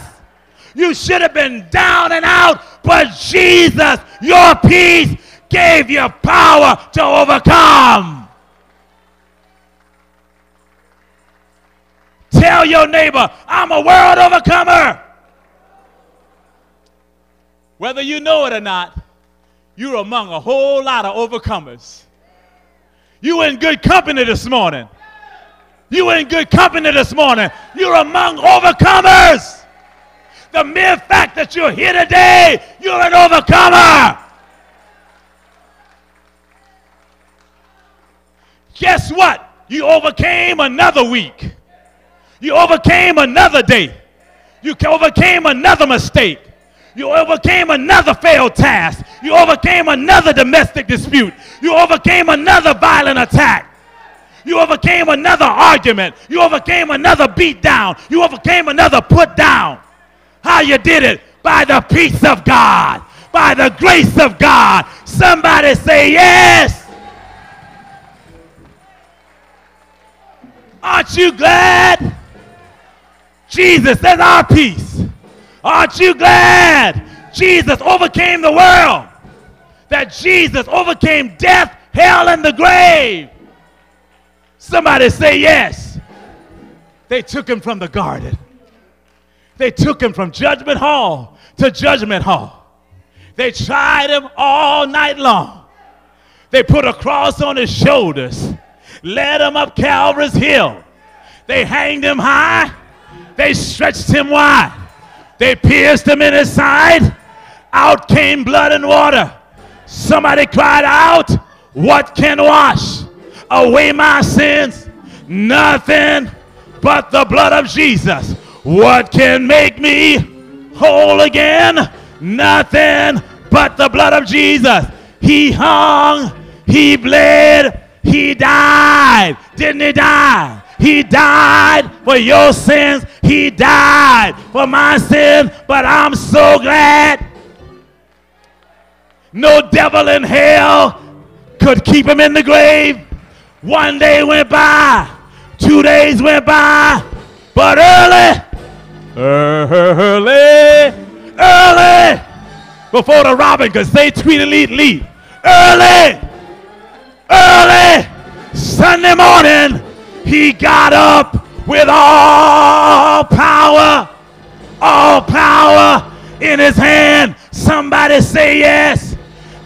Speaker 3: You should have been down and out, but Jesus, your peace gave you power to overcome. Tell your neighbor, I'm a world overcomer. Whether you know it or not, you're among a whole lot of overcomers. You in good company this morning. You in good company this morning. You're among overcomers. The mere fact that you're here today, you're an overcomer. Guess what? You overcame another week. You overcame another day. You overcame another mistake. You overcame another failed task. You overcame another domestic dispute. You overcame another violent attack. You overcame another argument. You overcame another beat down. You overcame another put down. How you did it? By the peace of God, by the grace of God. Somebody say yes. Aren't you glad? Jesus is our peace. Aren't you glad Jesus overcame the world? That Jesus overcame death, hell, and the grave. Somebody say yes. They took him from the garden. They took him from judgment hall to judgment hall. They tried him all night long. They put a cross on his shoulders, led him up Calvary's hill. They hanged him high. They stretched him wide. They pierced him in his side. Out came blood and water. Somebody cried out, What can wash away my sins? Nothing but the blood of Jesus. What can make me whole again? Nothing but the blood of Jesus. He hung, he bled, he died. Didn't he die? He died for your sins. He died for my sins. But I'm so glad no devil in hell could keep him in the grave. One day went by, two days went by, but early, early, early, before the robin could say tweet lead, lead, early, early, Sunday morning, he got up with all power, all power in his hand. Somebody say yes,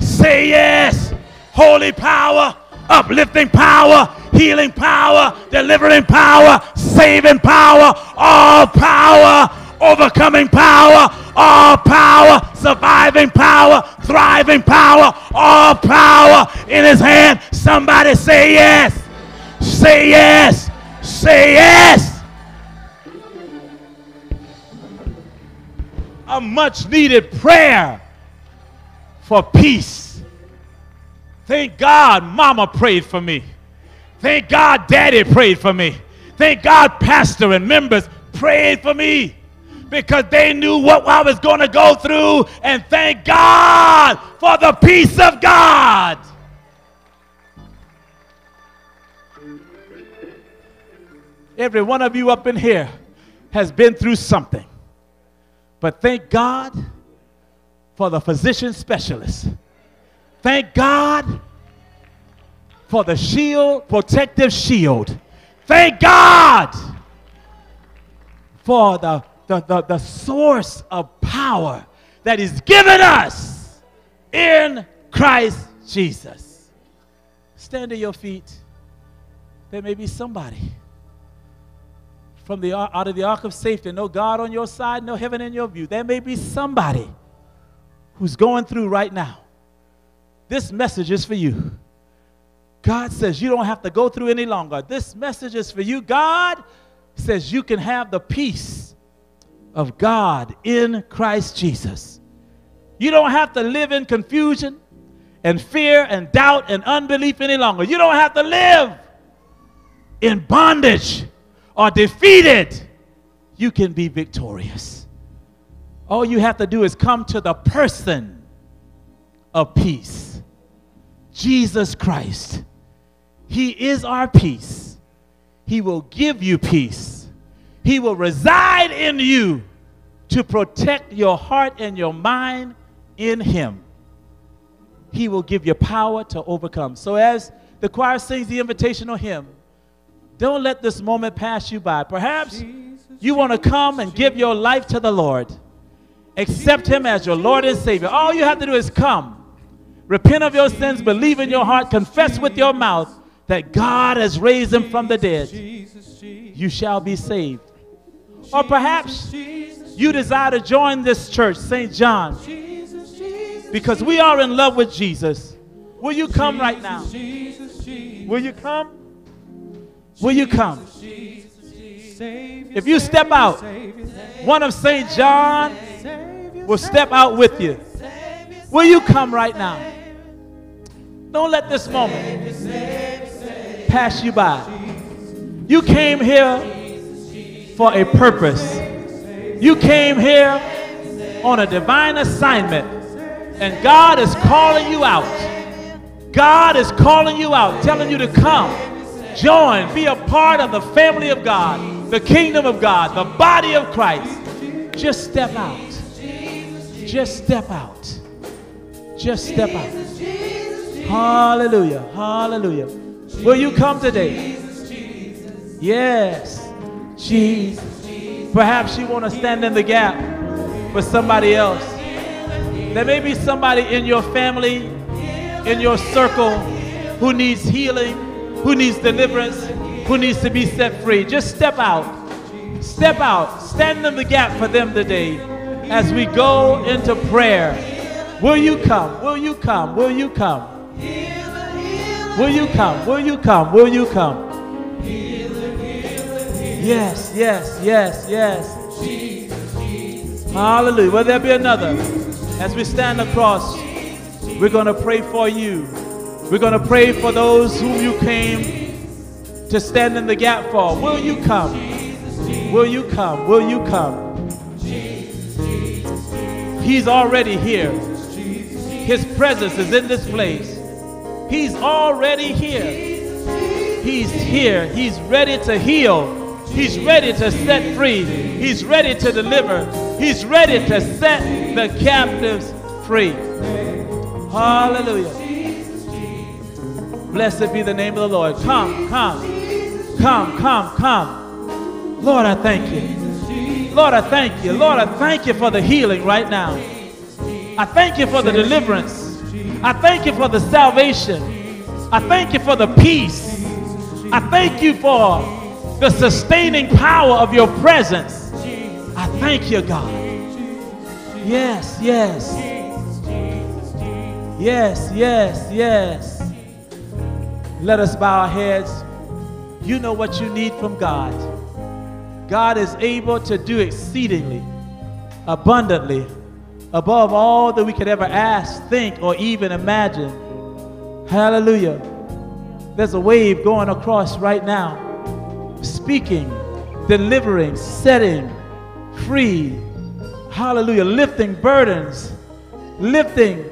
Speaker 3: say yes. Holy power, uplifting power, healing power, delivering power, saving power, all power, overcoming power, all power, surviving power, thriving power, all power in his hand. Somebody say yes. Say yes. Say yes. A much needed prayer for peace. Thank God mama prayed for me. Thank God daddy prayed for me. Thank God pastor and members prayed for me because they knew what I was going to go through. And thank God for the peace of God. Every one of you up in here has been through something. But thank God for the physician specialist. Thank God for the shield, protective shield. Thank God for the, the, the, the source of power that is given us in Christ Jesus. Stand to your feet. There may be somebody from the out of the ark of safety, no God on your side, no heaven in your view. There may be somebody who's going through right now. This message is for you. God says you don't have to go through any longer. This message is for you. God says you can have the peace of God in Christ Jesus. You don't have to live in confusion and fear and doubt and unbelief any longer. You don't have to live in bondage or defeated. You can be victorious. All you have to do is come to the person of peace, Jesus Christ. He is our peace. He will give you peace. He will reside in you to protect your heart and your mind in Him. He will give you power to overcome. So, as the choir sings the invitational hymn, don't let this moment pass you by. Perhaps you want to come and give your life to the Lord. Accept Him as your Lord and Savior. All you have to do is come, repent of your sins, believe in your heart, confess with your mouth that God has raised Him from the dead. You shall be saved. Or perhaps you desire to join this church, St. John, because we are in love with Jesus. Will you come right now? Will you come? Will you come? If you step out, one of St. John will step out with you. Will you come right now? Don't let this moment pass you by. You came here for a purpose. You came here on a divine assignment, and God is calling you out. God is calling you out, telling you to come, join, be a part of the family of God, the kingdom of God, the body of Christ. Just step out. Just step out. Just step out. Hallelujah. Hallelujah. Will you come today? Yes. Jesus. Perhaps you want to stand in the gap for somebody else. There may be somebody in your family, in your circle, who needs healing, who needs deliverance, who needs to be set free. Just step out. Step out. Stand in the gap for them today as we go into prayer. Will you come? Will you come? Will you come? Will you come? Will you come? Will you come? Yes, yes, yes, yes. Hallelujah. Will there be another? As we stand across, we're going to pray for you. We're going to pray for those whom you came to stand in the gap for. Will you come? Will you come? Will you come? He's already here. His presence is in this place. He's already here. He's here. He's ready to heal. He's ready to set free. He's ready to deliver. He's ready to set the captives free. Hallelujah. Blessed be the name of the Lord. Come, come, come, come, come. Lord, I thank you. Lord, I thank you. Lord, I thank you for the healing right now. I thank you for the deliverance. I thank you for the salvation. I thank you for the peace. I thank you for the sustaining power of your presence. I thank you, God. Yes, yes. Yes, yes, yes. Let us bow our heads. You know what you need from God. God is able to do exceedingly, abundantly, above all that we could ever ask, think, or even imagine. Hallelujah. There's a wave going across right now, speaking delivering, setting free. Hallelujah. Lifting burdens, lifting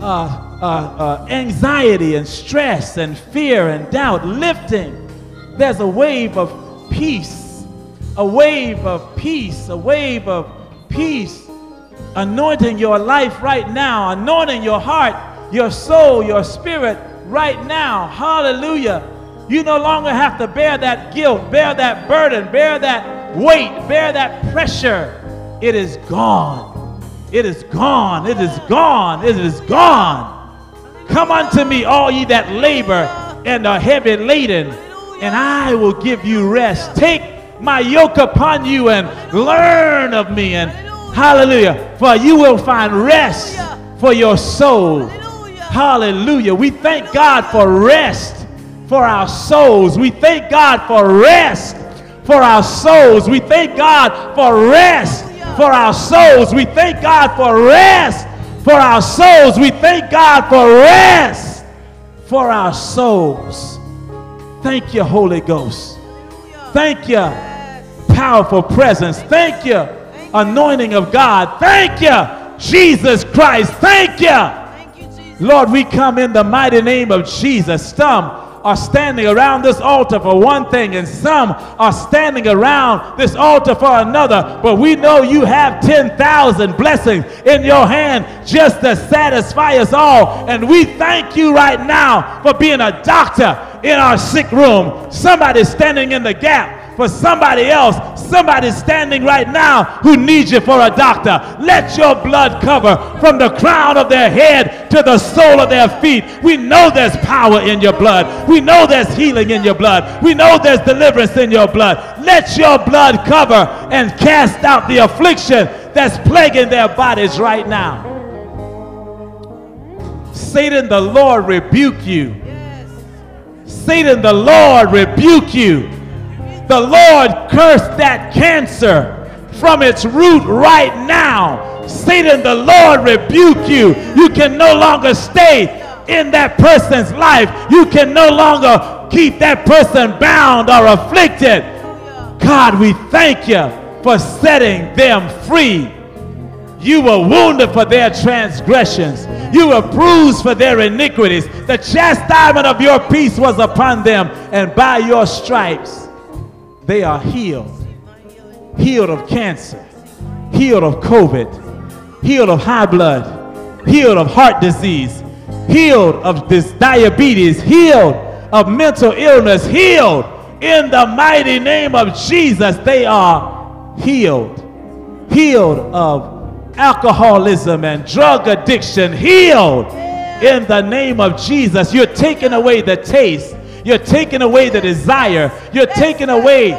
Speaker 3: uh, uh, uh, anxiety and stress and fear and doubt, lifting. There's a wave of peace, a wave of peace, a wave of peace, anointing your life right now, anointing your heart, your soul, your spirit right now. Hallelujah. You no longer have to bear that guilt, bear that burden, bear that weight, bear that pressure. It is gone. It is gone. It is gone. It is gone. Come unto me, all ye that labor and are heavy laden, and I will give you rest. Take my yoke upon you and learn of me. And hallelujah. For you will find rest for your soul. Hallelujah. We thank God for rest for our souls. We thank God for rest for our souls. We thank God for rest for our souls. We thank God for rest for our souls. We thank God for rest for our souls. Thank you, Holy Ghost. Thank you, powerful presence. Thank you, anointing of God. Thank you, Jesus Christ. Thank you. Lord, we come in the mighty name of Jesus. Some are standing around this altar for one thing, and some are standing around this altar for another. But we know you have 10,000 blessings in your hand just to satisfy us all. And we thank you right now for being a doctor in our sick room. Somebody standing in the gap for somebody else, somebody standing right now who needs you for a doctor. Let your blood cover from the crown of their head to the sole of their feet. We know there's power in your blood. We know there's healing in your blood. We know there's deliverance in your blood. Let your blood cover and cast out the affliction that's plaguing their bodies right now. Satan, the Lord rebuke you. Satan, the Lord rebuke you. The Lord curse that cancer from its root right now. Satan, the Lord rebuke you. You can no longer stay in that person's life. You can no longer keep that person bound or afflicted. God, we thank you for setting them free. You were wounded for their transgressions. You were bruised for their iniquities. The chastisement of your peace was upon them, and by your stripes they are healed. Healed of cancer, healed of COVID, healed of high blood, healed of heart disease, healed of this diabetes, healed of mental illness, healed in the mighty name of Jesus. They are healed. Healed of alcoholism and drug addiction, healed in the name of Jesus. You're taking away the taste. You're taking away the desire. You're taking away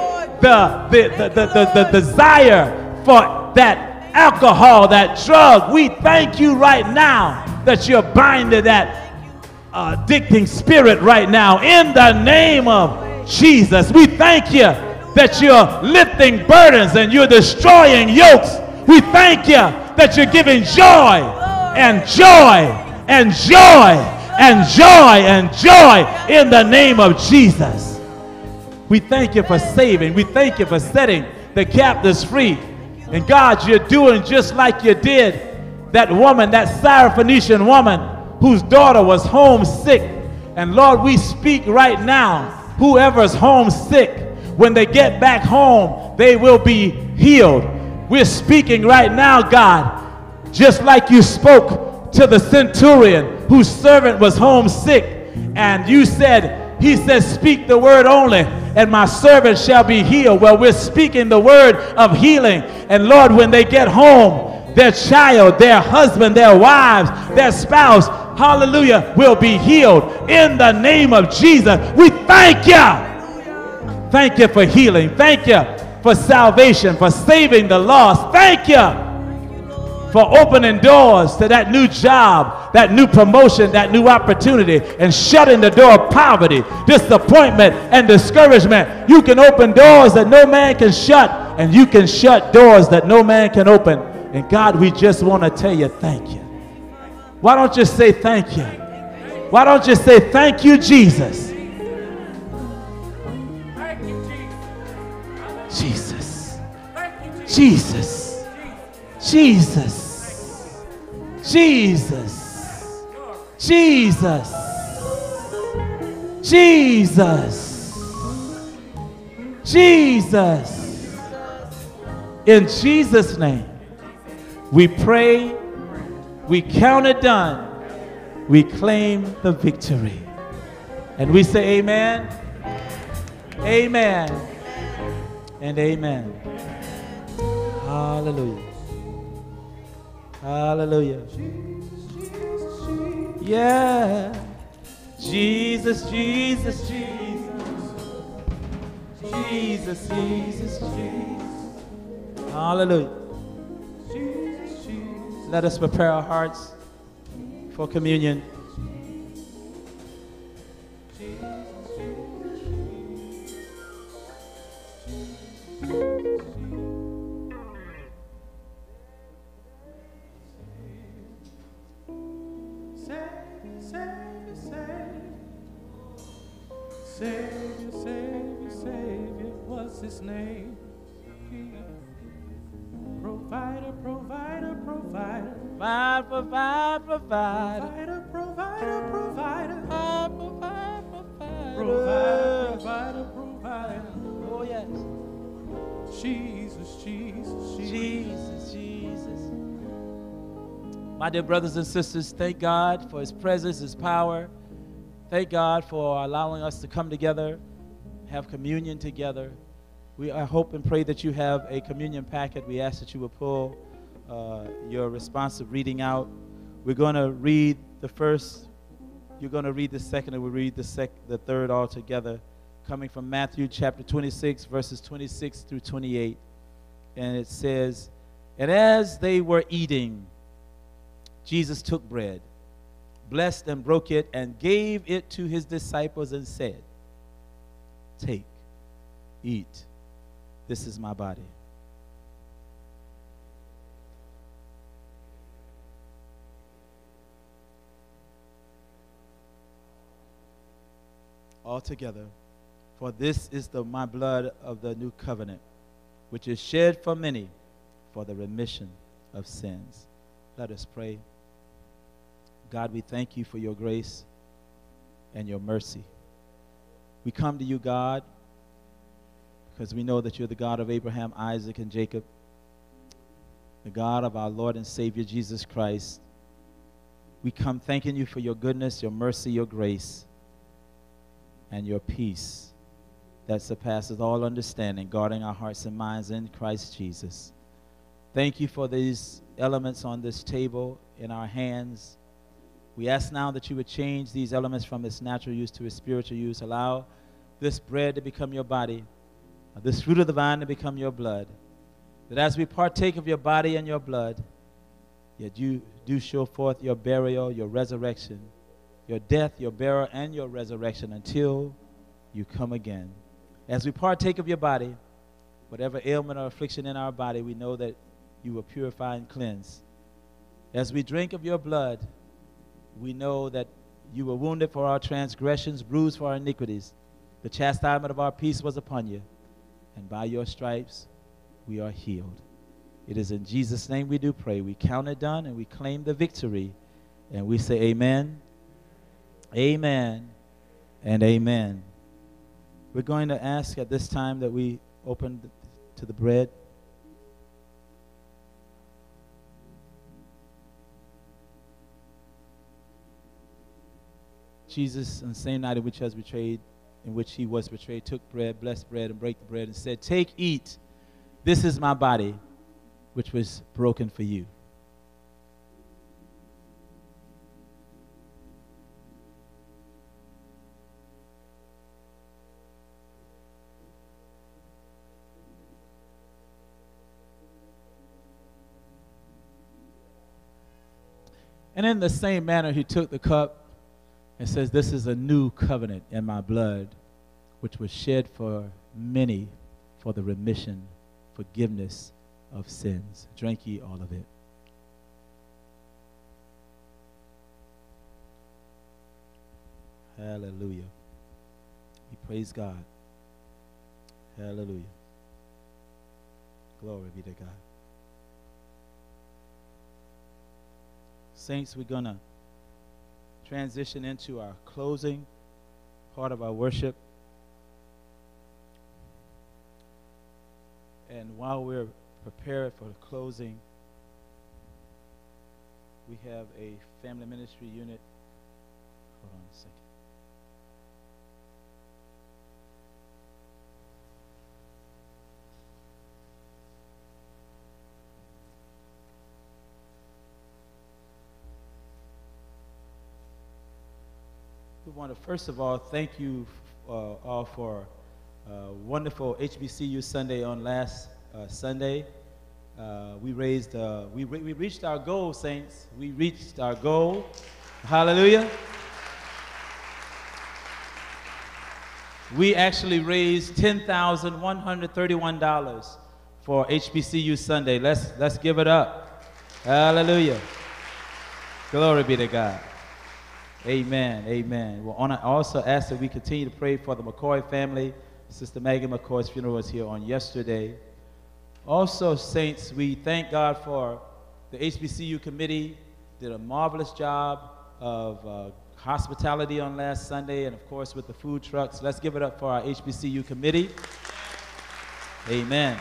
Speaker 3: the, the, the, the, desire for that alcohol, that drug. We thank you right now that you're binding that uh, addicting spirit right now in the name of Jesus. We thank you that you're lifting burdens and you're destroying yokes. We thank you that you're giving joy and joy and joy and joy and joy in the name of Jesus. We thank you for saving. We thank you for setting the captives free. And God, you're doing just like you did that woman, that Syrophoenician woman whose daughter was homesick. And Lord, we speak right now, whoever's homesick, when they get back home, they will be healed. We're speaking right now, God, just like you spoke to the centurion whose servant was homesick. And you said, He said, Speak the word only, and my servant shall be healed. Well, we're speaking the word of healing. And Lord, when they get home, their child, their husband, their wives, their spouse, hallelujah, will be healed in the name of Jesus. We thank you. Thank you for healing. Thank you for salvation, for saving the lost. Thank you for opening doors to that new job, that new promotion, that new opportunity, and shutting the door of poverty, disappointment, and discouragement. You can open doors that no man can shut, and you can shut doors that no man can open. And God, we just want to tell you thank you. Why don't you say thank you? Why don't you say thank you, Jesus? Jesus. Jesus. Jesus. Jesus. Jesus. Jesus. Jesus. In Jesus' name, we pray, we count it done, we claim the victory. And we say, Amen, Amen, and Amen. Hallelujah. Hallelujah. Yeah. Jesus, Jesus, Jesus. Jesus, Jesus, Jesus. Hallelujah. Let us prepare our hearts for communion.
Speaker 5: Savior, Savior, Savior, what's his name? Provider, provider, provider.
Speaker 3: Provide, provide, provide.
Speaker 5: Provider, provider, provider.
Speaker 3: Provide, provide,
Speaker 5: Provider,
Speaker 3: provide.
Speaker 5: provider, provider.
Speaker 3: Oh, yes.
Speaker 5: Jesus, Jesus, Jesus.
Speaker 3: Jesus, Jesus. My dear brothers and sisters, thank God for His presence, His power. Thank God for allowing us to come together, have communion together. We, I hope and pray that you have a communion packet. We ask that you will pull uh, your responsive reading out. We're going to read the first, you're going to read the second, and we'll read the, sec- the third all together, coming from Matthew chapter 26, verses 26 through 28 and it says, And as they were eating, Jesus took bread, blessed and broke it, and gave it to his disciples and said, Take, eat, this is my body. All together, for this is the my blood of the new covenant which is shed for many for the remission of sins. Let us pray. God, we thank you for your grace and your mercy. We come to you, God, because we know that you're the God of Abraham, Isaac, and Jacob, the God of our Lord and Savior Jesus Christ. We come thanking you for your goodness, your mercy, your grace, and your peace that surpasses all understanding, guarding our hearts and minds in Christ Jesus. Thank you for these elements on this table in our hands. We ask now that you would change these elements from its natural use to its spiritual use. Allow this bread to become your body, uh, this fruit of the vine to become your blood. That as we partake of your body and your blood, yet you do show forth your burial, your resurrection, your death, your burial, and your resurrection until you come again. As we partake of your body, whatever ailment or affliction in our body, we know that you will purify and cleanse. As we drink of your blood, we know that you were wounded for our transgressions, bruised for our iniquities. The chastisement of our peace was upon you, and by your stripes we are healed. It is in Jesus' name we do pray. We count it done and we claim the victory. And we say, Amen, Amen, and Amen. We're going to ask at this time that we open to the bread. Jesus, on the same night in which he was betrayed, in which he was betrayed, took bread, blessed bread, and broke the bread, and said, Take, eat. This is my body, which was broken for you. And in the same manner, he took the cup and says, This is a new covenant in my blood, which was shed for many for the remission, forgiveness of sins. Drink ye all of it. Hallelujah. We praise God. Hallelujah. Glory be to God. Saints, we're going to transition into our closing part of our worship. And while we're prepared for the closing, we have a family ministry unit. Hold on a second. Want to first of all thank you uh, all for a wonderful HBCU Sunday on last uh, Sunday. Uh, we raised, uh, we, re- we reached our goal, saints. We reached our goal. Hallelujah. We actually raised $10,131 for HBCU Sunday. Let's, let's give it up. Hallelujah. Glory be to God. Amen. Amen. Well, I also ask that we continue to pray for the McCoy family. Sister Maggie McCoy's funeral was here on yesterday. Also, saints, we thank God for the HBCU committee. Did a marvelous job of uh, hospitality on last Sunday, and of course with the food trucks. Let's give it up for our HBCU committee. Amen.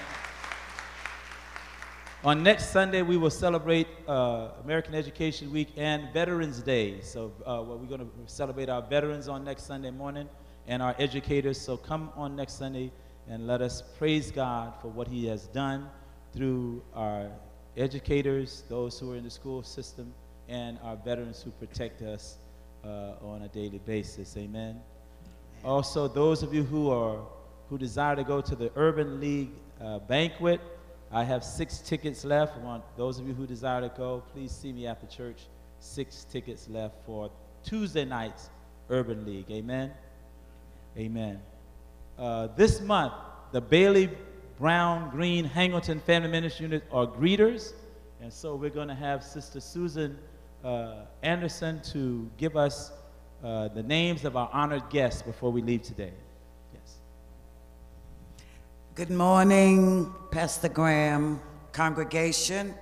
Speaker 3: On next Sunday, we will celebrate uh, American Education Week and Veterans Day. So uh, well, we're going to celebrate our veterans on next Sunday morning and our educators. So come on next Sunday and let us praise God for what He has done through our educators, those who are in the school system, and our veterans who protect us uh, on a daily basis. Amen. Also, those of you who are who desire to go to the Urban League uh, banquet, I have six tickets left. I want those of you who desire to go, please see me after church. Six tickets left for Tuesday night's Urban League. Amen. Amen. Uh, this month, the Bailey Brown Green Hangleton Family Ministry Unit are greeters. And so we're going to have Sister Susan uh, Anderson to give us uh, the names of our honored guests before we leave today.
Speaker 7: Good morning, Pastor Graham, congregation.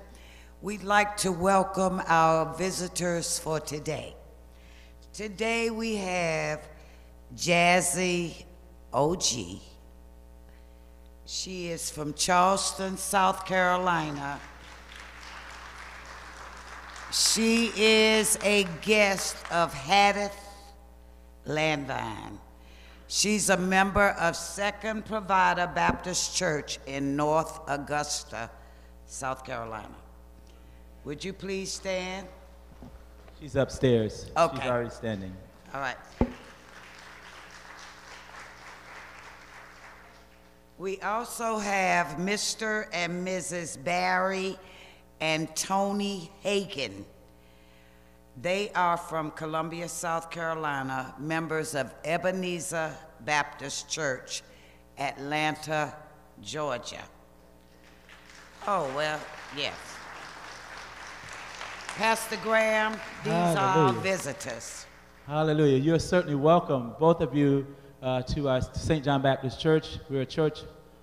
Speaker 7: We'd like to welcome our visitors for today. Today we have Jazzy OG. She is from Charleston, South Carolina. She is a guest of Hadith Landvine. She's a member of Second Provider Baptist Church in North Augusta, South Carolina. Would you please stand?
Speaker 3: She's upstairs.
Speaker 7: Okay.
Speaker 3: She's already standing.
Speaker 7: All right. We also have Mr. and Mrs. Barry and Tony Hagan. They are from Columbia, South Carolina, members of Ebenezer Baptist Church, Atlanta, Georgia. Oh, well, yes. Pastor Graham, these are our visitors.
Speaker 3: Hallelujah. You're certainly welcome, both of you, uh, to our St. John Baptist Church. We're a church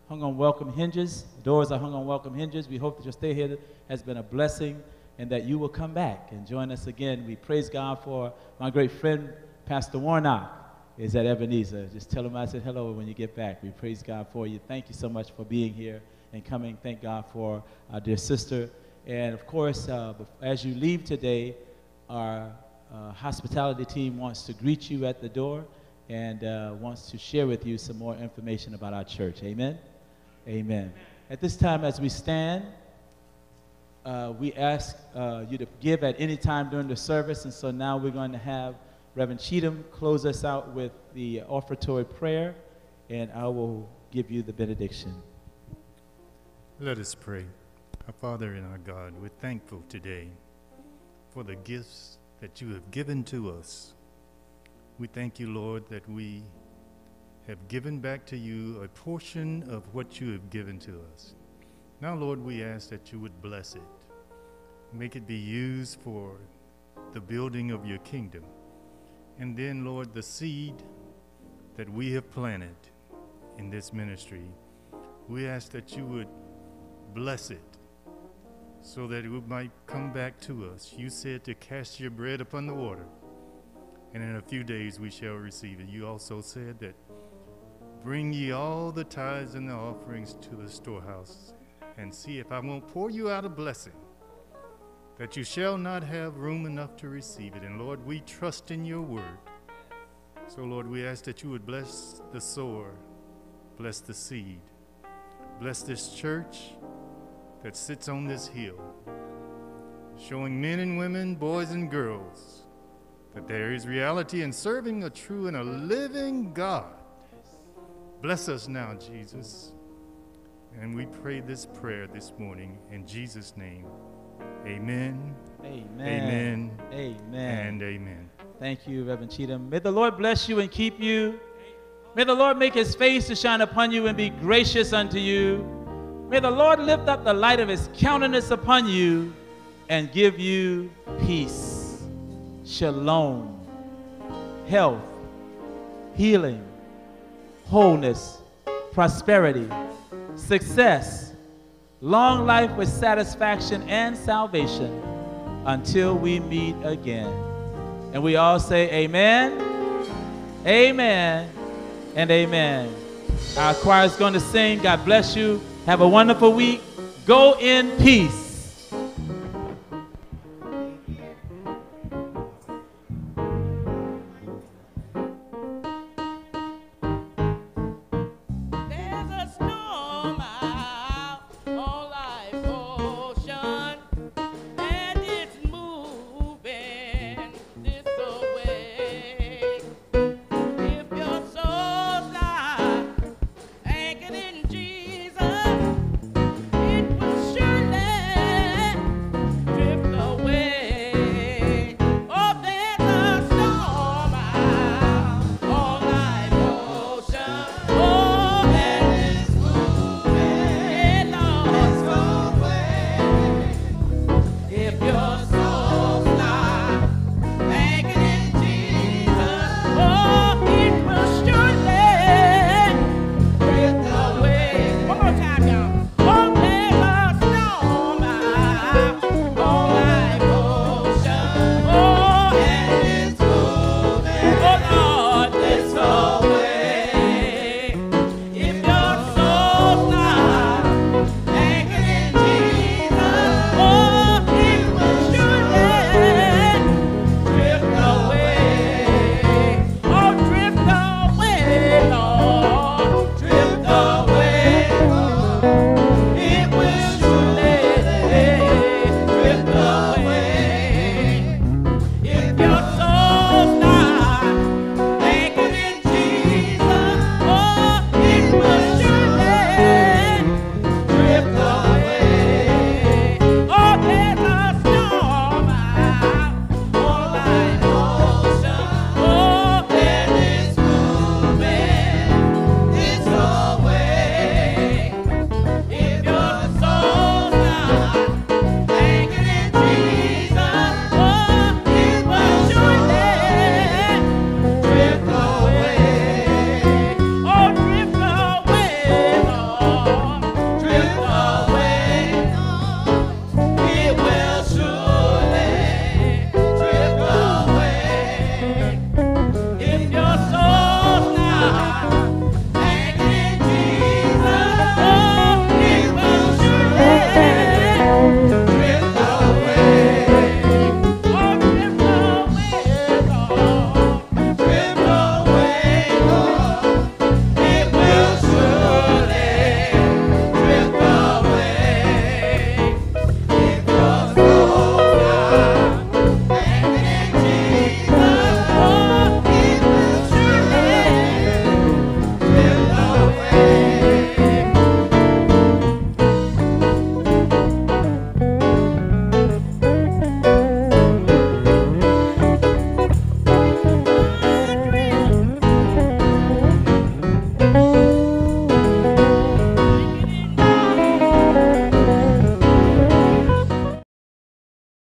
Speaker 3: hung on welcome hinges. Doors are hung on welcome hinges. We hope that your stay here has been a blessing and that you will come back and join us again. We praise God for my great friend, Pastor Warnock, is at Ebenezer. Just tell him I said hello when you get back. We praise God for you. Thank you so much for being here and coming. Thank God for our dear sister. And of course, uh, as you leave today, our uh, hospitality team wants to greet you at the door and uh, wants to share with you some more information about our church. Amen? Amen. At this time, as we stand, uh, we ask uh, you to give at any time during the service, and so now we're going to have Reverend Cheatham close us out with the offertory prayer, and I will give you the benediction.
Speaker 8: Let us pray. Our Father and our God, we're thankful today for the gifts that you have given to us. We thank you, Lord, that we have given back to you a portion of what you have given to us. Now, Lord, we ask that you would bless it, make it be used for the building of your kingdom. And then, Lord, the seed that we have planted in this ministry, we ask that you would bless it so that it might come back to us. You said to cast your bread upon the water, and in a few days we shall receive it. You also said that bring ye all the tithes and the offerings to the storehouse, and see if I won't pour you out a blessing, that you shall not have room enough to receive it. And Lord, we trust in your word. So, Lord, we ask that you would bless the sower, bless the seed, bless this church that sits on this hill, showing men and women, boys and girls, that there is reality in serving a true and a living God. Bless us now, Jesus. And we pray this prayer this morning in Jesus' name. Amen.
Speaker 3: Amen.
Speaker 8: Amen.
Speaker 3: Amen.
Speaker 8: And amen.
Speaker 3: Thank you, Reverend Cheatham. May the Lord bless you and keep you. May the Lord make his face to shine upon you and be gracious unto you. May the Lord lift up the light of his countenance upon you and give you peace, shalom, health, healing, wholeness, prosperity, success, long life with satisfaction and salvation until we meet again. And we all say, Amen, Amen, and Amen. Our choir is going to sing. God bless you. Have a wonderful week. Go in peace.